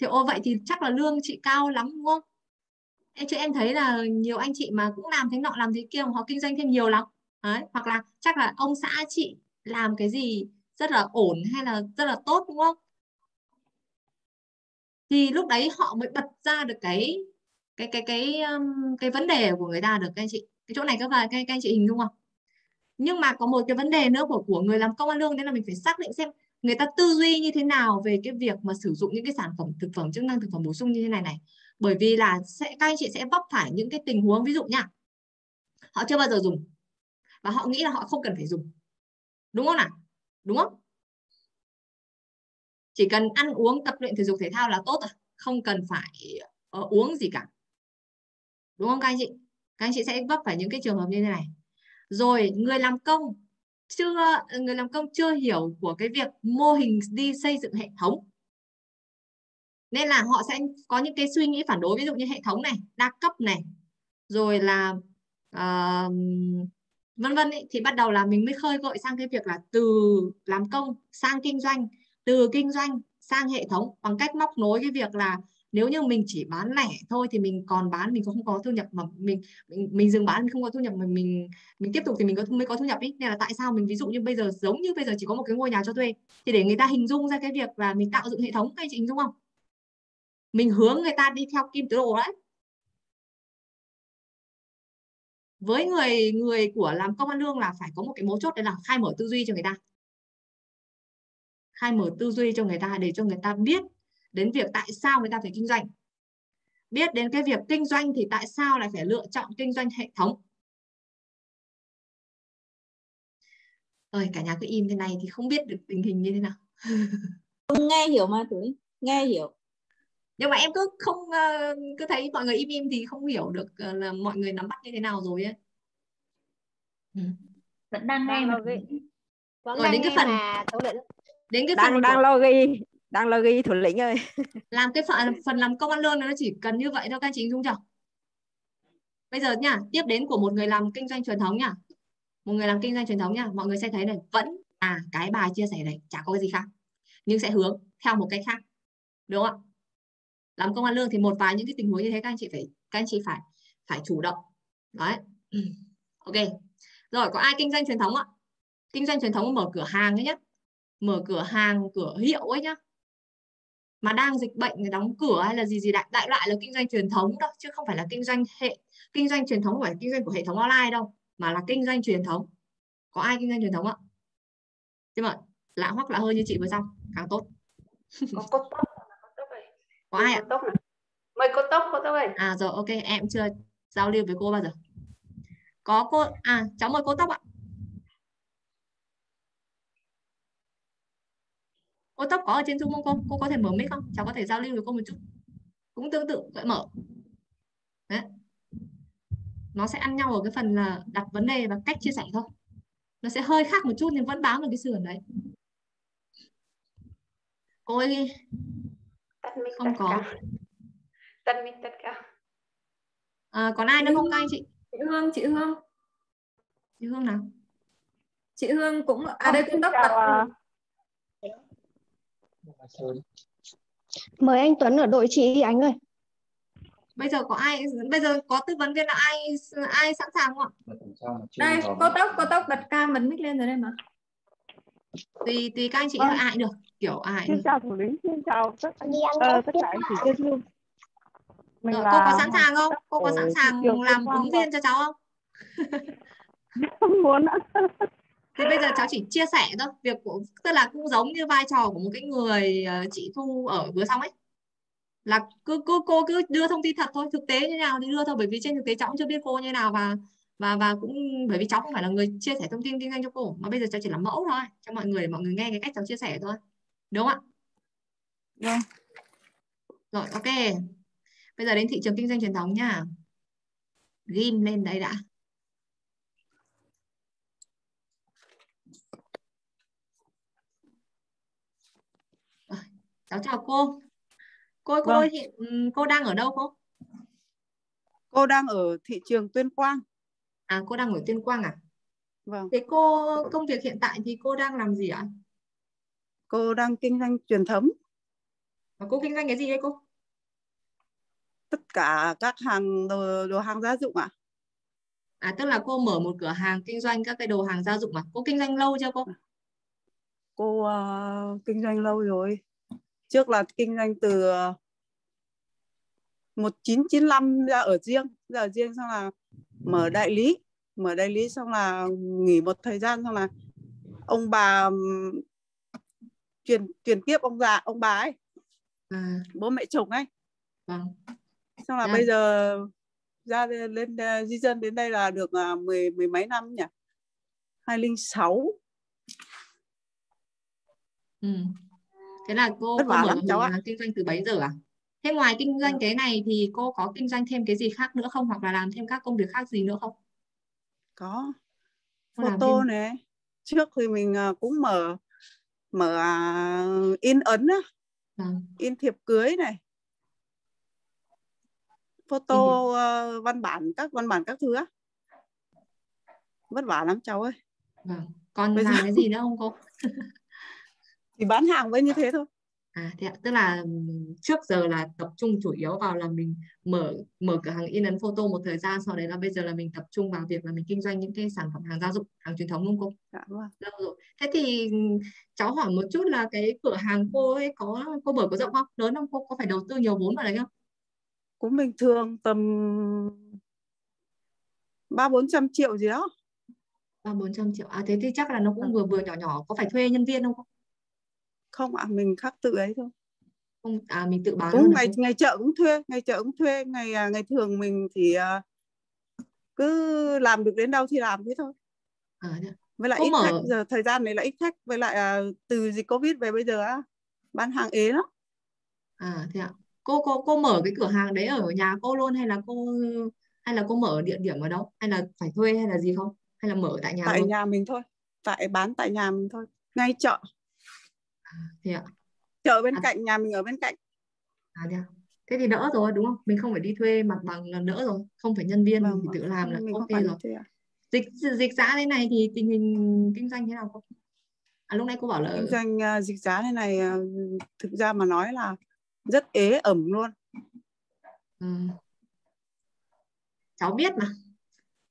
thì ô vậy thì chắc là lương chị cao lắm đúng không? Em chứ em thấy là nhiều anh chị mà cũng làm thế nọ làm thế kia mà họ kinh doanh thêm nhiều lắm. Đấy. hoặc là chắc là ông xã chị làm cái gì rất là ổn hay là rất là tốt đúng không? Thì lúc đấy họ mới bật ra được cái cái cái cái cái, cái vấn đề của người ta được các anh chị cái chỗ này các bạn các, các anh chị hình dung không? Nhưng mà có một cái vấn đề nữa của của người làm công ăn lương đấy là mình phải xác định xem người ta tư duy như thế nào về cái việc mà sử dụng những cái sản phẩm thực phẩm chức năng thực phẩm bổ sung như thế này này. Bởi vì là sẽ các anh chị sẽ vấp phải những cái tình huống ví dụ nha họ chưa bao giờ dùng và họ nghĩ là họ không cần phải dùng. Đúng không nào? Đúng không? Chỉ cần ăn uống tập luyện thể dục thể thao là tốt rồi không cần phải uh, uống gì cả. Đúng không các anh chị? Các anh chị sẽ vấp phải những cái trường hợp như thế này. Rồi người làm công chưa người làm công chưa hiểu của cái việc mô hình đi xây dựng hệ thống. Nên là họ sẽ có những cái suy nghĩ phản đối ví dụ như hệ thống này đa cấp này rồi là uh, vân vân ấy, thì bắt đầu là mình mới khơi gợi sang cái việc là từ làm công sang kinh doanh từ kinh doanh sang hệ thống bằng cách móc nối cái việc là nếu như mình chỉ bán lẻ thôi thì mình còn bán mình cũng không có thu nhập mà mình mình, mình dừng bán mình không có thu nhập mà mình mình tiếp tục thì mình có mới có thu nhập ý. Nên là tại sao mình ví dụ như bây giờ giống như bây giờ chỉ có một cái ngôi nhà cho thuê thì để người ta hình dung ra cái việc là mình tạo dựng hệ thống các anh chị hình dung không? Mình hướng người ta đi theo kim tứ đồ đấy. Với người người của làm công ăn lương là phải có một cái mấu chốt đấy là khai mở tư duy cho người ta. Khai mở tư duy cho người ta để cho người ta biết đến việc tại sao người ta phải kinh doanh. Biết đến cái việc kinh doanh thì tại sao lại phải lựa chọn kinh doanh hệ thống. Ơi cả nhà cứ im thế này thì không biết được tình hình như thế nào. Nghe hiểu mà tuổi nghe hiểu. Nhưng mà em cứ không uh, cứ thấy mọi người im im thì không hiểu được uh, là mọi người nắm bắt như thế nào rồi ấy. Ừ. vẫn đang nghe mà vẫn rồi đến cái phần mà đến cái phần đang lo ghi đang lo ghi thủ lĩnh ơi. Làm cái phần phần làm công ăn lương nó chỉ cần như vậy thôi các anh chị dung chưa bây giờ nha tiếp đến của một người làm kinh doanh truyền thống nha một người làm kinh doanh truyền thống nha mọi người sẽ thấy này, vẫn à cái bài chia sẻ này, chả có cái gì khác. Nhưng sẽ hướng theo một cách khác, đúng không ạ? Làm công ăn lương thì một vài những cái tình huống như thế các anh chị phải, các anh chị phải phải chủ động. Đấy. Ok. Rồi, có ai kinh doanh truyền thống ạ? Kinh doanh truyền thống mở cửa hàng ấy nhá. Mở cửa hàng, cửa hiệu ấy nhá mà đang dịch bệnh thì đóng cửa hay là gì gì đại đại loại là kinh doanh truyền thống đâu chứ không phải là kinh doanh hệ kinh doanh truyền thống phải kinh doanh của hệ thống online đâu mà là kinh doanh truyền thống. Có ai kinh doanh truyền thống ạ nhưng mà lạ hoắc lạ hơi như chị vừa xong càng tốt. Có cốt tóc có ai ạ? tóc này mời cô tóc cô tóc ơi à rồi ok em chưa giao lưu với cô bao giờ. Có cô à cháu mời cô tóc ạ cô tóc có ở trên zoom không cô? Cô có thể mở mic không? Cháu có thể giao lưu với cô một chút. Cũng tương tự vậy mở. Đấy. nó sẽ ăn nhau ở cái phần là đặt vấn đề và cách chia sẻ thôi. Nó sẽ hơi khác một chút nhưng vẫn bám vào cái sườn đấy. Cô ấy tắt mic không tất có. cả tắt mic tất cả à, còn ai nữa không các anh chị? Chị Hương chị Hương. Chị Hương nào? Chị Hương cũng à đây cũng tóc Mời anh Tuấn ở đội chị đi anh ơi. bây giờ có ai bây giờ có tư vấn viên là ai ai sẵn sàng không ạ? Đây cô tóc cô tóc bật cam bật mic lên rồi đây mà. Tùy tùy các anh chị thôi ai cũng được kiểu ai. Xin chào thủ lĩnh, xin chào tất ờ, tất tiếp cả anh chị trên Zoom. Mình Rồi, là cô có sẵn sàng không? Cô có ở sẵn sàng làm ứng viên cho cháu không? Không muốn ạ. thì bây giờ cháu chỉ chia sẻ thôi. Việc của tức là cũng giống như vai trò của một cái người ờ, chị thu ở vừa xong ấy. Là cứ cứ cô cứ đưa thông tin thật thôi thực tế như nào thì đưa thôi bởi vì trên thực tế cháu cũng chưa biết cô như nào và và và cũng bởi vì cháu không phải là người chia sẻ thông tin kinh doanh cho cô mà bây giờ cháu chỉ là mẫu thôi cho mọi người để mọi người nghe cái cách cháu chia sẻ thôi. Đúng không ạ? Vâng. rồi ok. Bây giờ đến thị trường kinh doanh truyền thống nha. Ghim lên đây đã Rồi, cháu chào cô cô cô Vâng. hiện ừm, cô đang ở đâu cô Cô đang ở thị trường Tuyên Quang. à cô đang ở Tuyên Quang à Vâng. thế cô công việc hiện tại thì cô đang làm gì ạ Cô đang kinh doanh truyền thống. Và cô kinh doanh cái gì đấy cô Tất cả các hàng đồ, đồ hàng gia dụng ạ. à tức là cô mở một cửa hàng kinh doanh các cái đồ hàng gia dụng à cô kinh doanh lâu chưa cô Cô ờ, kinh doanh lâu rồi. Trước là kinh doanh từ ờ, 1995 ra ở riêng, ra ở riêng xong là mở đại lý, mở đại lý xong là nghỉ một thời gian xong là ông bà truyền truyền tiếp ông già ông bà ấy, à bố mẹ chồng ấy. vâng Xong là À. bây giờ ra lên ờ, di dân đến đây là được à, mười mười mấy năm nhỉ? 2006. ừ. Thế là cô cô mở cháu hàng kinh doanh từ bấy giờ à? Thế ngoài kinh doanh cái này thì cô có kinh doanh thêm cái gì khác nữa không? Hoặc là làm thêm các công việc khác gì nữa không? Có. Cô photo này. Trước thì mình à, cũng mở mở à, in ấn á, vâng in thiệp cưới này. Photo ờ, văn bản các văn bản các thứ á. Vất vả lắm cháu ơi. vâng. Còn Bây làm giờ cái gì nữa không cô thì bán hàng với như thế thôi. À thế ạ, tức là trước giờ là tập trung chủ yếu vào là mình mở mở cửa hàng in ấn photo một thời gian sau đấy là bây giờ là mình tập trung vào việc là mình kinh doanh những cái sản phẩm hàng gia dụng, hàng truyền thống đúng không cô? Dạ. Lâu rồi. Thế thì cháu hỏi một chút là cái cửa hàng cô ấy có cô mở có rộng không? Lớn không? Cô có phải đầu tư nhiều vốn vào đấy không? Cũng bình thường tầm ba bốn trăm triệu gì đó. Ba bốn trăm triệu. À thế thì chắc là nó cũng vừa vừa nhỏ nhỏ. Có phải thuê nhân viên không? cô? Không ạ, mình khắc tự ấy thôi. Không, à mình tự bán Cũng luôn à? ngày ngày chợ cũng thuê, ngày chợ cũng thuê, ngày à, ngày thường mình thì à, cứ làm được đến đâu thì làm thế thôi. À, với lại Cô ít khách mở giờ thời gian này là ít khách. Với lại à, từ dịch covid về bây giờ á bán hàng ế lắm. À thế ạ. cô cô cô mở cái cửa hàng đấy ở nhà cô luôn hay là cô hay là cô mở địa điểm ở đâu? Hay là phải thuê hay là gì không? Hay là mở tại nhà tại luôn? nhà mình thôi. Tại bán tại nhà mình thôi. Ngay chợ thế ạ. Chợ bên À. cạnh nhà mình ở bên cạnh. À, thế, ạ. thế thì đỡ rồi đúng không? Mình không phải đi thuê mặt bằng là đỡ rồi. Không phải nhân viên Vâng, mình tự làm là ok rồi. dịch dịch giá thế này thì tình hình kinh doanh thế nào không? À lúc nãy cô bảo là kinh doanh à, dịch giá thế này à, thực ra mà nói là rất ế ẩm luôn. Ừ. cháu biết mà.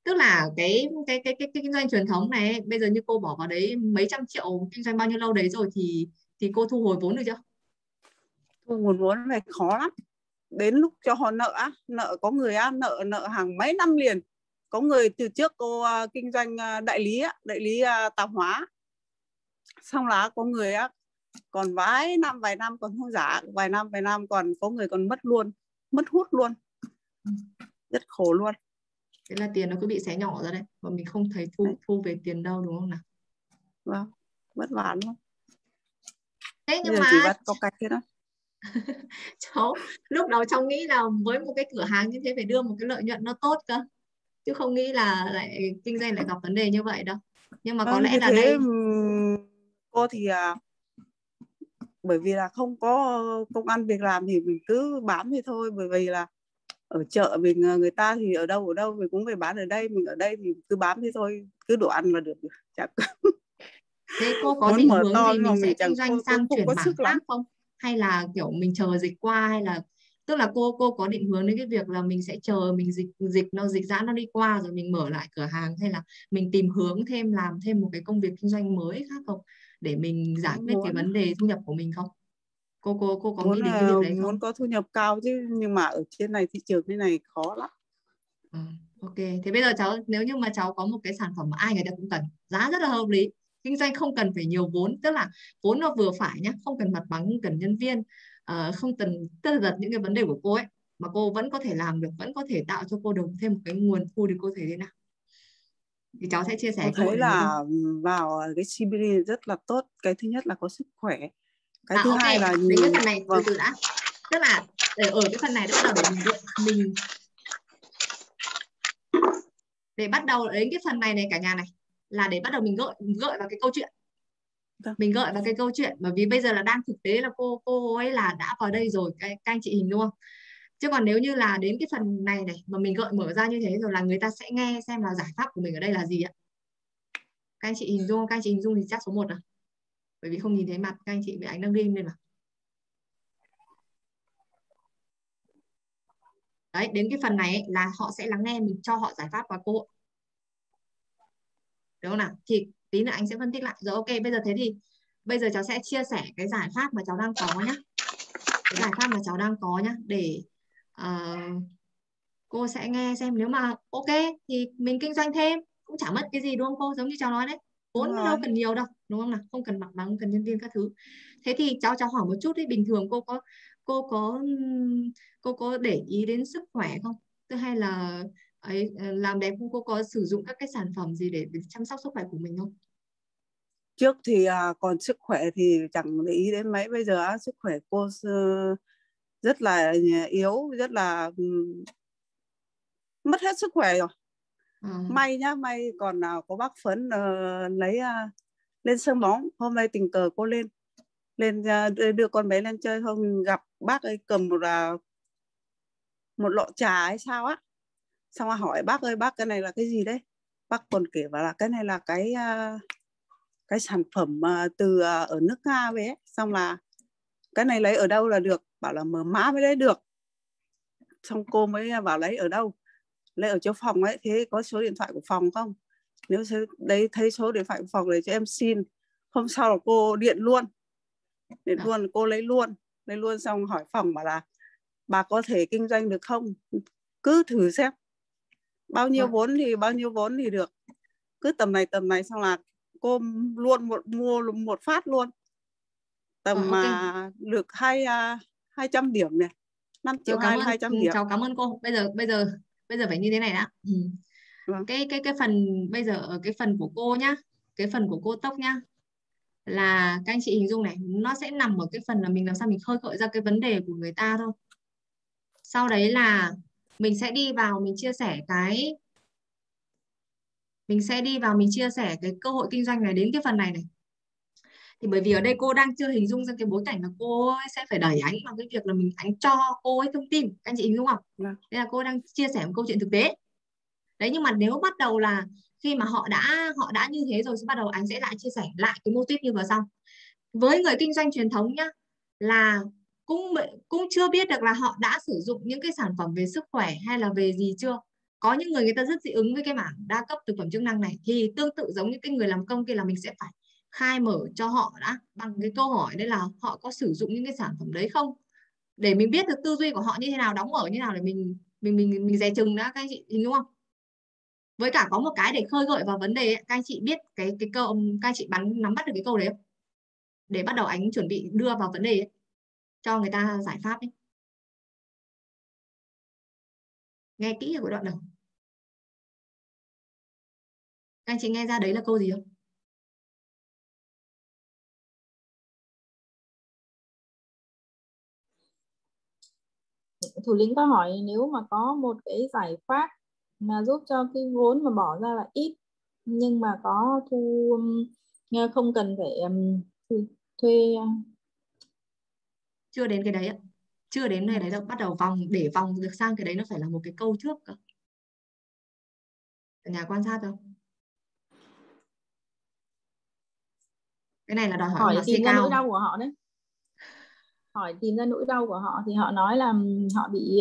Tức là cái cái cái cái, cái kinh doanh truyền thống này bây giờ như cô bỏ vào đấy mấy trăm triệu kinh doanh bao nhiêu lâu đấy rồi thì thì cô thu hồi vốn được chưa? Thu nguồn vốn này khó lắm. Đến lúc cho họ nợ á nợ có người á nợ nợ hàng mấy năm liền. Có người từ trước cô à, kinh doanh à, đại lý á, đại lý à, tạp hóa xong là có người á còn vài năm vài năm còn không giả vài năm vài năm còn có người còn mất luôn mất hút luôn. Rất khổ luôn. Thế là tiền nó cứ bị xé nhỏ ra đấy và mình không thấy thu thu về tiền đâu đúng không nào? Vâng vất vả luôn thế nhưng bây mà bắt có cách thế đó. Cháu lúc đầu cháu nghĩ là với một cái cửa hàng như thế phải đưa một cái lợi nhuận nó tốt cơ. Chứ không nghĩ là lại kinh doanh lại gặp vấn đề như vậy đâu. Nhưng mà có Vâng, lẽ là thế đây. cô thì à, bởi vì là không có công ăn việc làm thì mình cứ bám thì thôi. Bởi vì là ở chợ mình à, người ta thì ở đâu ở đâu mình cũng phải bán ở đây mình ở đây thì cứ bám thế thôi cứ đồ ăn là được chẳng thế cô có muốn định mở hướng to gì mình sẽ kinh doanh sang không chuyển sức khác lắm không? Hay là kiểu mình chờ dịch qua hay là tức là cô cô có định hướng đến cái việc là mình sẽ chờ mình dịch dịch nó dịch giãn nó đi qua rồi mình mở lại cửa hàng hay là mình tìm hướng thêm làm thêm một cái công việc kinh doanh mới khác không? Để mình giải quyết cái vấn đề thu nhập của mình không? Cô cô cô có muốn nghĩ đến cái là việc đấy không? muốn có thu nhập cao chứ nhưng mà ở trên này thị trường thế này khó lắm. Ừ, ok. Thế bây giờ cháu nếu như mà cháu có một cái sản phẩm mà ai người ta cũng cần giá rất là hợp lý kinh doanh không cần phải nhiều vốn tức là vốn nó vừa phải nhá không cần mặt bằng không cần nhân viên ờ, không cần tất tật những cái vấn đề của cô ấy mà cô vẫn có thể làm được vẫn có thể tạo cho cô được thêm một cái nguồn thu thì cô thấy thế nào. Thì cháu sẽ chia sẻ cô thấy là vào cái CBD rất là tốt cái thứ nhất là có sức khỏe cái à thứ ok hai là đến cái phần này từ vâng. từ đã. Tức là để ở cái phần này bắt đầu để mình mình để bắt đầu đến cái phần này này cả nhà này là để bắt đầu mình gợi gợi vào cái câu chuyện. Vâng. mình gợi vào cái câu chuyện bởi vì bây giờ là đang thực tế là cô cô ấy là đã vào đây rồi cái các anh chị hình không chứ còn nếu như là đến cái phần này này mà mình gợi mở ra như thế rồi là người ta sẽ nghe xem là giải pháp của mình ở đây là gì ạ. Các anh chị hình dung các anh chị hình dung thì chắc số 1 à bởi vì không nhìn thấy mặt các anh chị bị ánh đang ghim lên mà. Đấy đến cái phần này ấy, là họ sẽ lắng nghe mình cho họ giải pháp và cơ hội đúng không nào? Thì tí nữa anh sẽ phân tích lại. Rồi ok bây giờ thế thì bây giờ cháu sẽ chia sẻ cái giải pháp mà cháu đang có nhá. Cái giải pháp mà cháu đang có nhá để ờ, cô sẽ nghe xem nếu mà ok thì mình kinh doanh thêm. Cũng chả mất cái gì đúng không cô? Giống như cháu nói đấy. Vốn đâu cần nhiều đâu đúng không nào? Không cần mặt bằng không cần nhân viên các thứ. Thế thì cháu cháu hỏi một chút đi. Bình thường cô có cô có cô có để ý đến sức khỏe không? Thứ hay là ấy ờ, làm đẹp không? Cô có sử dụng các cái sản phẩm gì để, để chăm sóc sức khỏe của mình không? Trước thì à, còn sức khỏe thì chẳng để ý đến mấy. Bây giờ á, sức khỏe cô rất là yếu rất là mất hết sức khỏe rồi. Ờ, may nhá may còn nào có bác phấn ờ, lấy à, lên sân bóng. Hôm nay tình cờ cô lên lên à, đưa, con bé lên chơi. Hôm gặp bác ấy cầm một à, một lọ trà hay sao á xong rồi hỏi bác ơi bác cái này là cái gì đấy? Bác còn kể vào là cái này là cái à, cái sản phẩm à, từ à, ở nước Nga về ấy. xong là cái này lấy ở đâu là được? Bảo là mở mã mới lấy được. Xong cô mới bảo lấy ở đâu? Lấy ở chỗ phòng ấy. Thế có số điện thoại của phòng không? Nếu đấy thấy số điện thoại của phòng để cho em xin. Hôm sau là cô điện luôn. Điện Dạ. luôn cô lấy luôn. Lấy luôn xong hỏi phòng bảo là bà có thể kinh doanh được không? Cứ thử xem bao nhiêu Vâng. vốn thì bao nhiêu vốn thì được cứ tầm này tầm này xong là cô luôn một mua một phát luôn tầm Ờ, ok. mà được hai à, hai trăm điểm này 5 triệu hai hai trăm ừ, điểm cháu cảm ơn cô bây giờ bây giờ bây giờ phải như thế này đã ừ. Vâng. cái cái cái phần bây giờ ở cái phần của cô nhá cái phần của cô tóc nhá là các anh chị hình dung này nó sẽ nằm ở cái phần là mình làm sao mình khơi gợi ra cái vấn đề của người ta thôi sau đấy là mình sẽ đi vào mình chia sẻ cái mình sẽ đi vào mình chia sẻ cái cơ hội kinh doanh này đến cái phần này này. Thì bởi vì ở đây cô đang chưa hình dung ra cái bối cảnh là cô ấy sẽ phải đẩy anh vào cái việc là mình anh cho cô ấy thông tin. Các anh chị hình dung không? Vâng. đây là cô đang chia sẻ một câu chuyện thực tế. Đấy nhưng mà nếu bắt đầu là khi mà họ đã họ đã như thế rồi sẽ bắt đầu anh sẽ lại chia sẻ lại cái mô típ như vừa xong. Với người kinh doanh truyền thống nhá là cũng cũng chưa biết được là họ đã sử dụng những cái sản phẩm về sức khỏe hay là về gì chưa? Có những người người ta rất dị ứng với cái mảng đa cấp thực phẩm chức năng này thì tương tự giống như cái người làm công kia là mình sẽ phải khai mở cho họ đã bằng cái câu hỏi đấy là họ có sử dụng những cái sản phẩm đấy không? Để mình biết được tư duy của họ như thế nào đóng mở như thế nào để mình mình mình mình dè chừng đã các anh chị đúng không? Với cả có một cái để khơi gợi vào vấn đề ấy, các anh chị biết cái cái câu các anh chị bắn nắm bắt được cái câu đấy không? Để bắt đầu anh chuẩn bị đưa vào vấn đề ấy, cho người ta giải pháp ấy. nghe kỹ ở cái đoạn đầu các anh chị nghe ra đấy là câu gì không thủ lĩnh có hỏi nếu mà có một cái giải pháp mà giúp cho cái vốn mà bỏ ra là ít, nhưng mà có thu nghe không cần phải thuê chưa đến cái đấy ạ. Chưa đến nơi đấy đâu bắt đầu vòng để vòng được sang cái đấy nó phải là một cái câu trước cơ. Cả nhà quan sát không cái này là đòi hỏi, hỏi tìm ra cao. nỗi đau của họ đấy. Hỏi tìm ra nỗi đau của họ thì họ nói là họ bị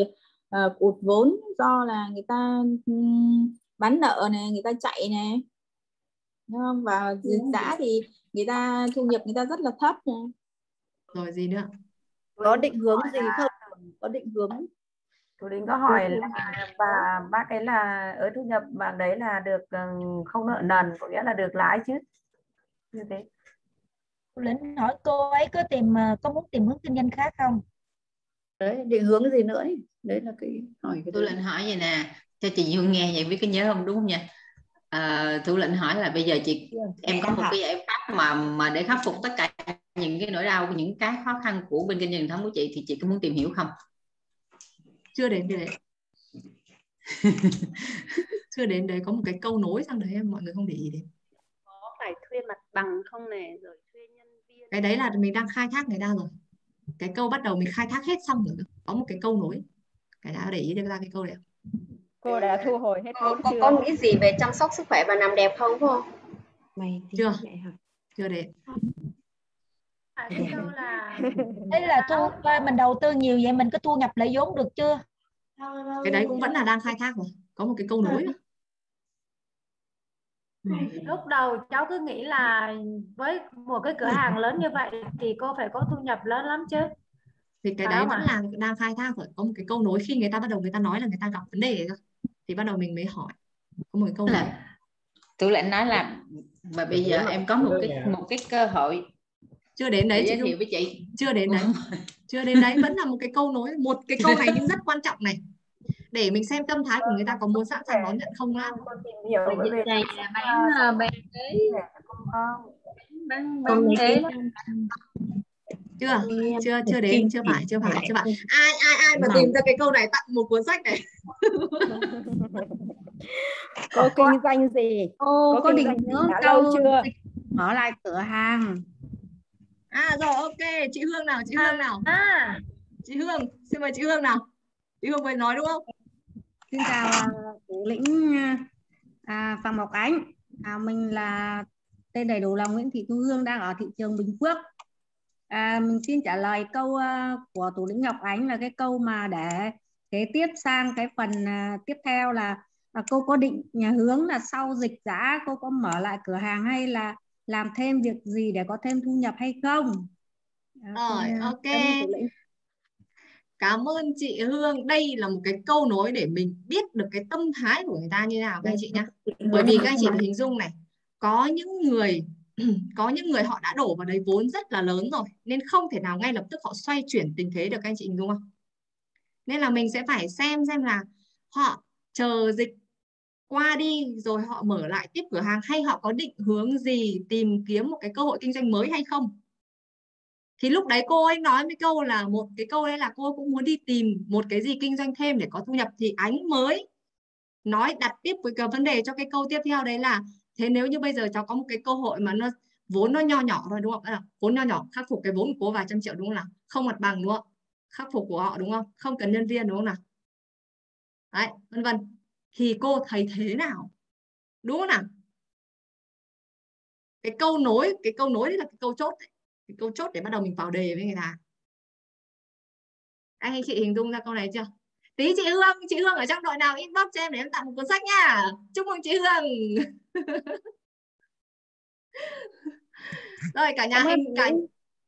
uh, cụt vốn do là người ta um, bán nợ này người ta chạy này. Đúng không? Và giá thì người ta thu nhập người ta rất là thấp này. rồi gì nữa có định hướng gì không? Có định hướng thủ lĩnh có hỏi là bà bác ấy là ở thu nhập bạn đấy là được không nợ nần có nghĩa là được lãi chứ. Như thế. Thủ lĩnh hỏi cô ấy có tìm có muốn tìm hướng kinh doanh khác không? Đấy định hướng gì nữa ấy. đấy là cái hỏi cái tôi lệnh hỏi vậy nè. Cho chị Hương nghe vậy biết cái nhớ không đúng không nha? À, thủ lệnh hỏi là bây giờ chị em có một cái giải pháp mà mà để khắc phục tất cả những cái nỗi đau những cái khó khăn của bên kinh doanh truyền thống của chị thì chị có muốn tìm hiểu không? Chưa đến đấy chưa đến đấy có một cái câu nối sang đấy mọi người không để ý đến. Có phải thuê mặt bằng không này rồi thuê nhân viên cái đấy là mình đang khai thác người ta rồi. Cái câu bắt đầu mình khai thác hết xong rồi có một cái câu nối. Cái đã để ý được ra cái câu đấy cô đã thu hồi hết có, vốn có, chưa? có nghĩ gì về chăm sóc sức khỏe và làm đẹp không không mày chưa. Chưa đến À, Đấy là thu mình đầu tư nhiều vậy mình có thu nhập lại vốn được chưa? cái đấy cũng vẫn là đang khai thác rồi. Có một cái câu nối nữa. lúc đầu cháu cứ nghĩ là với một cái cửa hàng lớn như vậy thì cô phải có thu nhập lớn lắm chứ. Thì cái đấy vẫn là đang khai thác rồi. Có một cái câu nối khi người ta bắt đầu người ta nói là người ta gặp vấn đề rồi thì bắt đầu mình mới hỏi. Có một cái câu này. là thủ lệnh nói là và bây giờ em có một cái một cái cơ hội chưa đến đấy chị giới thiệu với chị. Chưa đến đấy. Chưa đến đấy. Vẫn là một cái câu nối một cái câu này nhưng rất quan trọng này. Để mình xem tâm thái của người ta có muốn sẵn sàng đón nhận không bởi vì này là bán ờ, bán cái bán bán Không lấy cái cái- chưa? Chưa chưa đến chưa phải chưa phải chưa phải. Ai ai ai mà tìm ra cái câu này tặng một cuốn sách này. Cô kinh doanh gì? Cô Có định hướng câu lâu chưa? mở lại cửa hàng à rồi ok. Chị Hương nào chị Hương nào? À. Chị Hương xin mời chị Hương nào? Chị Hương mới nói đúng không? Xin chào à, thủ lĩnh à, Phạm Ngọc Ánh. À, mình là tên đầy đủ là Nguyễn Thị Thu Hương đang ở thị trường Bình Phước. À, mình xin trả lời câu à, của thủ lĩnh Ngọc Ánh là cái câu mà để kế tiếp sang cái phần à, tiếp theo là, là cô có định nhà hướng là sau dịch giá cô có mở lại cửa hàng hay là làm thêm việc gì để có thêm thu nhập hay không? Rồi, à, ok. cảm ơn chị Hương. Đây là một cái câu nối để mình biết được cái tâm thái của người ta như nào các anh chị nhá. Bởi vì các anh chị hình dung này, có những người có những người họ đã đổ vào đấy vốn rất là lớn rồi nên không thể nào ngay lập tức họ xoay chuyển tình thế được các anh chị hình dung không? Nên là mình sẽ phải xem xem là họ chờ dịch qua đi rồi họ mở lại tiếp cửa hàng hay họ có định hướng gì tìm kiếm một cái cơ hội kinh doanh mới hay không thì lúc đấy cô ấy nói với câu là một cái câu đấy là cô cũng muốn đi tìm một cái gì kinh doanh thêm để có thu nhập thì ánh mới nói đặt tiếp với cái vấn đề cho cái câu tiếp theo đấy là thế nếu như bây giờ cháu có một cái cơ hội mà nó vốn nó nho nhỏ thôi đúng không? À, vốn nho nhỏ khắc phục cái vốn của cô vài trăm triệu đúng không nào? Không mặt bằng đúng không? Khắc phục của họ đúng không? Không cần nhân viên đúng không nào? Đấy, vân vân. Thì cô thấy thế nào? Đúng không nào? Cái câu nối, cái câu nối đấy là cái câu chốt đấy. Cái câu chốt để bắt đầu mình vào đề với người ta. Anh anh chị hình dung ra câu này chưa? Tí chị Hương, chị Hương ở trong đội nào inbox cho em để em tặng một cuốn sách nha. Chúc mừng chị Hương. rồi cả nhà hình cả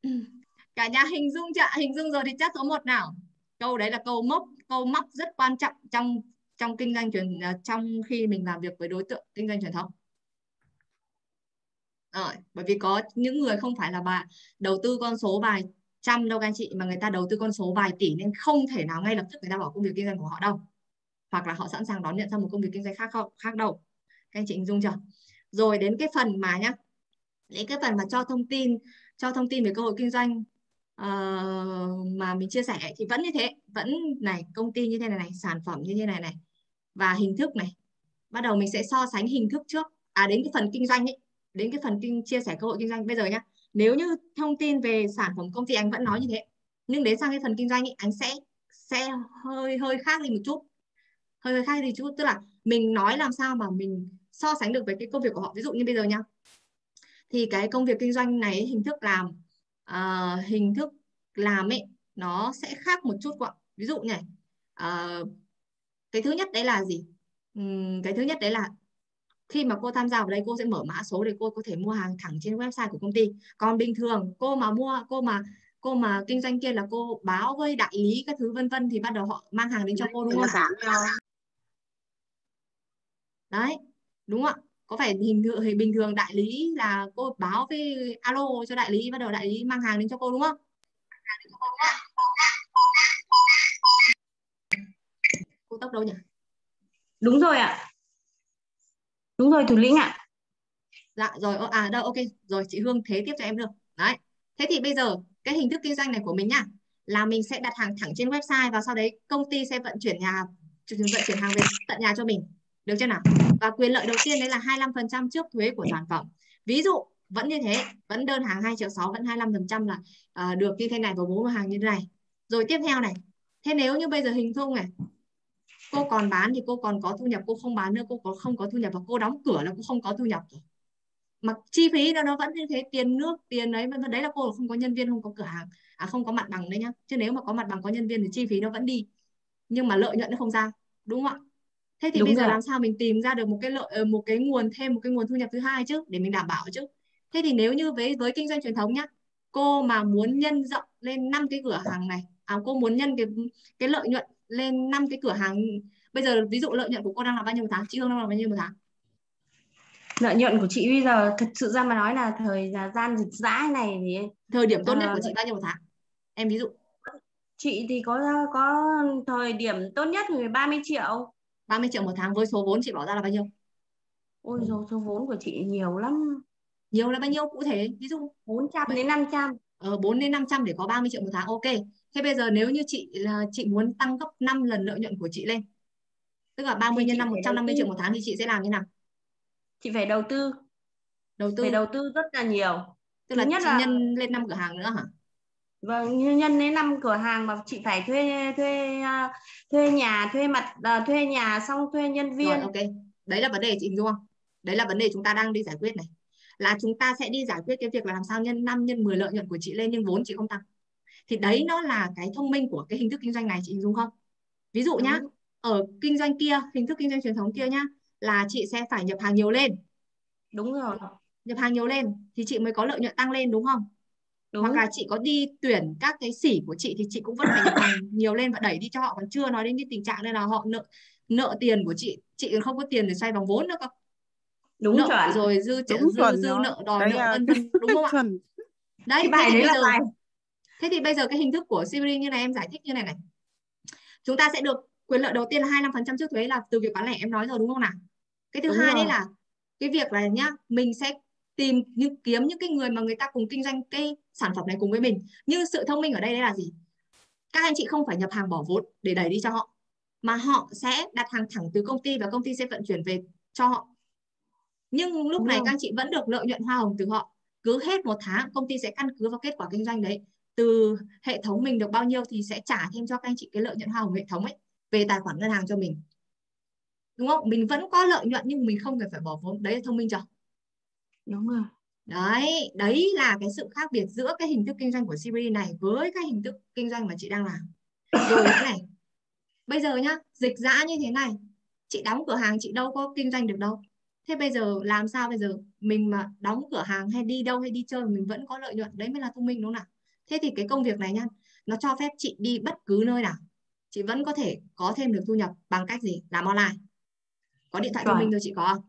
cả nhà hình dung chưa hình dung rồi thì chắc số một nào câu đấy là câu mốc câu móc rất quan trọng trong trong kinh doanh truyền à, trong khi mình làm việc với đối tượng kinh doanh truyền thống? Rồi bởi vì có những người không phải là bà đầu tư con số vài trăm đâu các anh chị mà người ta đầu tư con số vài tỷ nên không thể nào ngay lập tức người ta bỏ công việc kinh doanh của họ đâu. Hoặc là họ sẵn sàng đón nhận sang một công việc kinh doanh khác không khác đâu. Các anh chị hình dung chưa? Rồi đến cái phần mà nhá đến cái phần mà cho thông tin cho thông tin về cơ hội kinh doanh uh, mà mình chia sẻ thì vẫn như thế vẫn này công ty như thế này này sản phẩm như thế này này và hình thức này. Bắt đầu mình sẽ so sánh hình thức trước. À đến cái phần kinh doanh ấy đến cái phần kinh chia sẻ cơ hội kinh doanh. Bây giờ nhá nếu như thông tin về sản phẩm công ty anh vẫn nói như thế nhưng đến sang cái phần kinh doanh ấy, anh sẽ sẽ hơi hơi khác đi một chút. Hơi hơi khác đi một chút. Tức là mình nói làm sao mà mình so sánh được với cái công việc của họ. Ví dụ như bây giờ nhá thì cái công việc kinh doanh này hình thức làm uh, hình thức làm ấy nó sẽ khác một chút ạ. Ví dụ này uh, cái thứ nhất đấy là gì? Uhm, cái thứ nhất đấy là khi mà cô tham gia vào đây cô sẽ mở mã số để cô có thể mua hàng thẳng trên website của công ty. Còn bình thường cô mà mua cô mà cô mà kinh doanh kia là cô báo với đại lý các thứ vân vân thì bắt đầu họ mang hàng đến cho cô đúng không đấy đúng không ạ? Có phải hình hình bình thường đại lý là cô báo với alo cho đại lý bắt đầu đại lý mang hàng đến cho cô đúng không tốc đâu nhỉ? Đúng rồi ạ. Đúng rồi thủ lĩnh ạ. Dạ rồi à đâu ok rồi chị Hương thế tiếp cho em được. Đấy thế thì bây giờ cái hình thức kinh doanh này của mình nhá là mình sẽ đặt hàng thẳng trên website và sau đấy công ty sẽ vận chuyển nhà vận chuyển hàng về tận nhà cho mình. Được chưa nào? Và quyền lợi đầu tiên đấy là 25% trước thuế của sản phẩm. Ví dụ vẫn như thế vẫn đơn hàng 2 triệu 6 vẫn 25% là uh, được như thế này và bố hàng như thế này. Rồi tiếp theo này thế nếu như bây giờ hình dung này cô còn bán thì cô còn có thu nhập cô không bán nữa cô có không có thu nhập và cô đóng cửa là cô không có thu nhập rồi. Mà chi phí nó nó vẫn như thế tiền nước tiền đấy vẫn đấy là cô không có nhân viên không có cửa hàng. À không có mặt bằng đấy nhá. Chứ nếu mà có mặt bằng có nhân viên thì chi phí nó vẫn đi. Nhưng mà lợi nhuận nó không ra đúng không ạ? Thế thì Đúng bây giờ rồi. làm sao mình tìm ra được một cái lợi ờ, một cái nguồn thêm một cái nguồn thu nhập thứ hai chứ để mình đảm bảo chứ? Thế thì nếu như với với kinh doanh truyền thống nhá cô mà muốn nhân rộng lên năm cái cửa hàng này à cô muốn nhân cái cái lợi nhuận lên năm cái cửa hàng bây giờ ví dụ lợi nhuận của cô đang là bao nhiêu một tháng chị Hương đang là bao nhiêu một tháng lợi nhuận của chị bây giờ thật sự ra mà nói là thời gian dịch giã này thì thời điểm tốt nhất uh, của chị bao nhiêu một tháng em ví dụ chị thì có có thời điểm tốt nhất thì 30 triệu 30 triệu một tháng với số vốn chị bỏ ra là bao nhiêu? Ôi số, số vốn của chị nhiều lắm. Nhiều là bao nhiêu cụ thể? Ví dụ 400 đến 500. Ờ 4 đến 500 để có 30 triệu một tháng. Ok. Thế bây giờ nếu như chị là chị muốn tăng gấp 5 lần lợi nhuận của chị lên. Tức là 30 nhân 5 150 triệu một tháng thì chị sẽ làm như nào? Chị phải đầu tư. Đầu tư. Phải đầu tư rất là nhiều. Tức là nhất là nhân lên 5 cửa hàng nữa hả? Vâng, nhân đến năm cửa hàng mà chị phải thuê thuê uh, thuê nhà, thuê mặt uh, thuê nhà xong thuê nhân viên. Rồi, ok. Đấy là vấn đề chị hình dung không? Đấy là vấn đề chúng ta đang đi giải quyết này. Là chúng ta sẽ đi giải quyết cái việc là làm sao nhân 5 nhân 10 lợi nhuận của chị lên nhưng vốn chị không tăng. Thì đấy nó là cái thông minh của cái hình thức kinh doanh này chị hình dung không? Ví dụ nhá, ở kinh doanh kia, hình thức kinh doanh truyền thống kia nhá, là chị sẽ phải nhập hàng nhiều lên. Đúng rồi. Nhập hàng nhiều lên thì chị mới có lợi nhuận tăng lên đúng không? Đúng. hoặc là chị có đi tuyển các cái sỉ của chị thì chị cũng vẫn phải nhập hàng nhiều lên và đẩy đi cho họ còn chưa nói đến cái tình trạng đây là họ nợ nợ tiền của chị chị không có tiền để xoay vòng vốn nữa cơ đúng nợ chuẩn. rồi dư dư, dư, dư nợ đòi nợ vân vân đúng không ạ? đấy cái bài đấy là giờ, bài. thế thì bây giờ cái hình thức của CBD như này em giải thích như này này. Chúng ta sẽ được quyền lợi đầu tiên là 25% trước thuế là từ việc bán lẻ em nói rồi đúng không nào? Cái thứ đúng hai rồi. đấy là cái việc là nhá mình sẽ tìm những kiếm những cái người mà người ta cùng kinh doanh cái sản phẩm này cùng với mình. Nhưng sự thông minh ở đây đấy là gì? Các anh chị không phải nhập hàng bỏ vốn để đẩy đi cho họ mà họ sẽ đặt hàng thẳng từ công ty và công ty sẽ vận chuyển về cho họ nhưng lúc này các anh chị vẫn được lợi nhuận hoa hồng từ họ. Cứ hết một tháng công ty sẽ căn cứ vào kết quả kinh doanh đấy. Từ hệ thống mình được bao nhiêu thì sẽ trả thêm cho các anh chị cái lợi nhuận hoa hồng hệ thống ấy về tài khoản ngân hàng cho mình. Đúng không? Mình vẫn có lợi nhuận nhưng mình không cần phải bỏ vốn. Đấy là thông minh chưa? Đúng rồi. Đấy đấy là cái sự khác biệt giữa cái hình thức kinh doanh của Siri này với cái hình thức kinh doanh mà chị đang làm. Rồi thế này. Bây giờ nhá dịch dã như thế này. Chị đóng cửa hàng chị đâu có kinh doanh được đâu thế bây giờ làm sao bây giờ? Mình mà đóng cửa hàng hay đi đâu hay đi chơi mình vẫn có lợi nhuận đấy mới là thông minh đúng không nào? Thế thì cái công việc này nhá nó cho phép chị đi bất cứ nơi nào. Chị vẫn có thể có thêm được thu nhập bằng cách gì? Làm online. Có điện thoại thông minh rồi chị có không?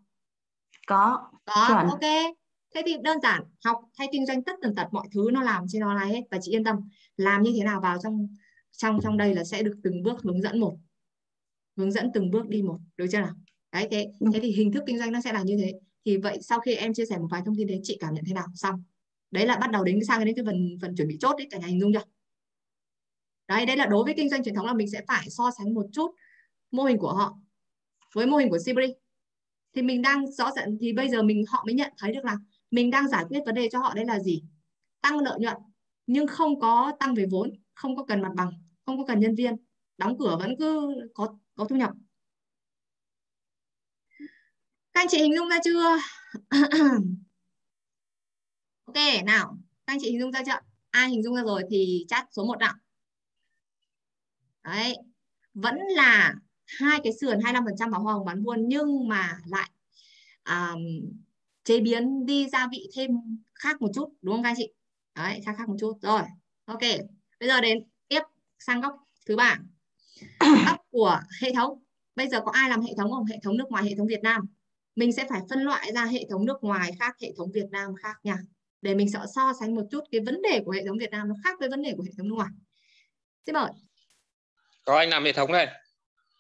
Có. Có chuẩn. ok. Thế thì đơn giản học hay kinh doanh tất tần tật mọi thứ nó làm trên online hết. Và chị yên tâm làm như thế nào vào trong trong trong đây là sẽ được từng bước hướng dẫn một. Hướng dẫn từng bước đi một được chưa nào đấy thế thế thì hình thức kinh doanh nó sẽ là như thế. Thì vậy sau khi em chia sẻ một vài thông tin đấy chị cảm nhận thế nào? Xong. Đấy là bắt đầu đến sang đến cái phần phần chuẩn bị chốt đấy cả nhà hình dung chưa? Đấy đấy là đối với kinh doanh truyền thống là mình sẽ phải so sánh một chút mô hình của họ với mô hình của Sibri. Thì mình đang rõ ràng thì bây giờ mình họ mới nhận thấy được là mình đang giải quyết vấn đề cho họ đấy là gì? Tăng lợi nhuận nhưng không có tăng về vốn không có cần mặt bằng không có cần nhân viên. Đóng cửa vẫn cứ có có thu nhập các anh chị hình dung ra chưa? Ok nào các anh chị hình dung ra chưa? Ai hình dung ra rồi thì chat số 1 nào đấy vẫn là hai cái sườn 25% vào hoa hồng bán buôn nhưng mà lại um, chế biến đi gia vị thêm khác một chút đúng không các anh chị? Đấy khác khác một chút. Rồi ok bây giờ đến tiếp sang góc thứ ba. Góc của hệ thống. Bây giờ có ai làm hệ thống không? Hệ thống nước ngoài hệ thống Việt Nam mình sẽ phải phân loại ra hệ thống nước ngoài khác hệ thống Việt Nam khác nha. Để mình sẽ so sánh một chút cái vấn đề của hệ thống Việt Nam nó khác với vấn đề của hệ thống nước ngoài. Xin mời. Có anh làm hệ thống đây.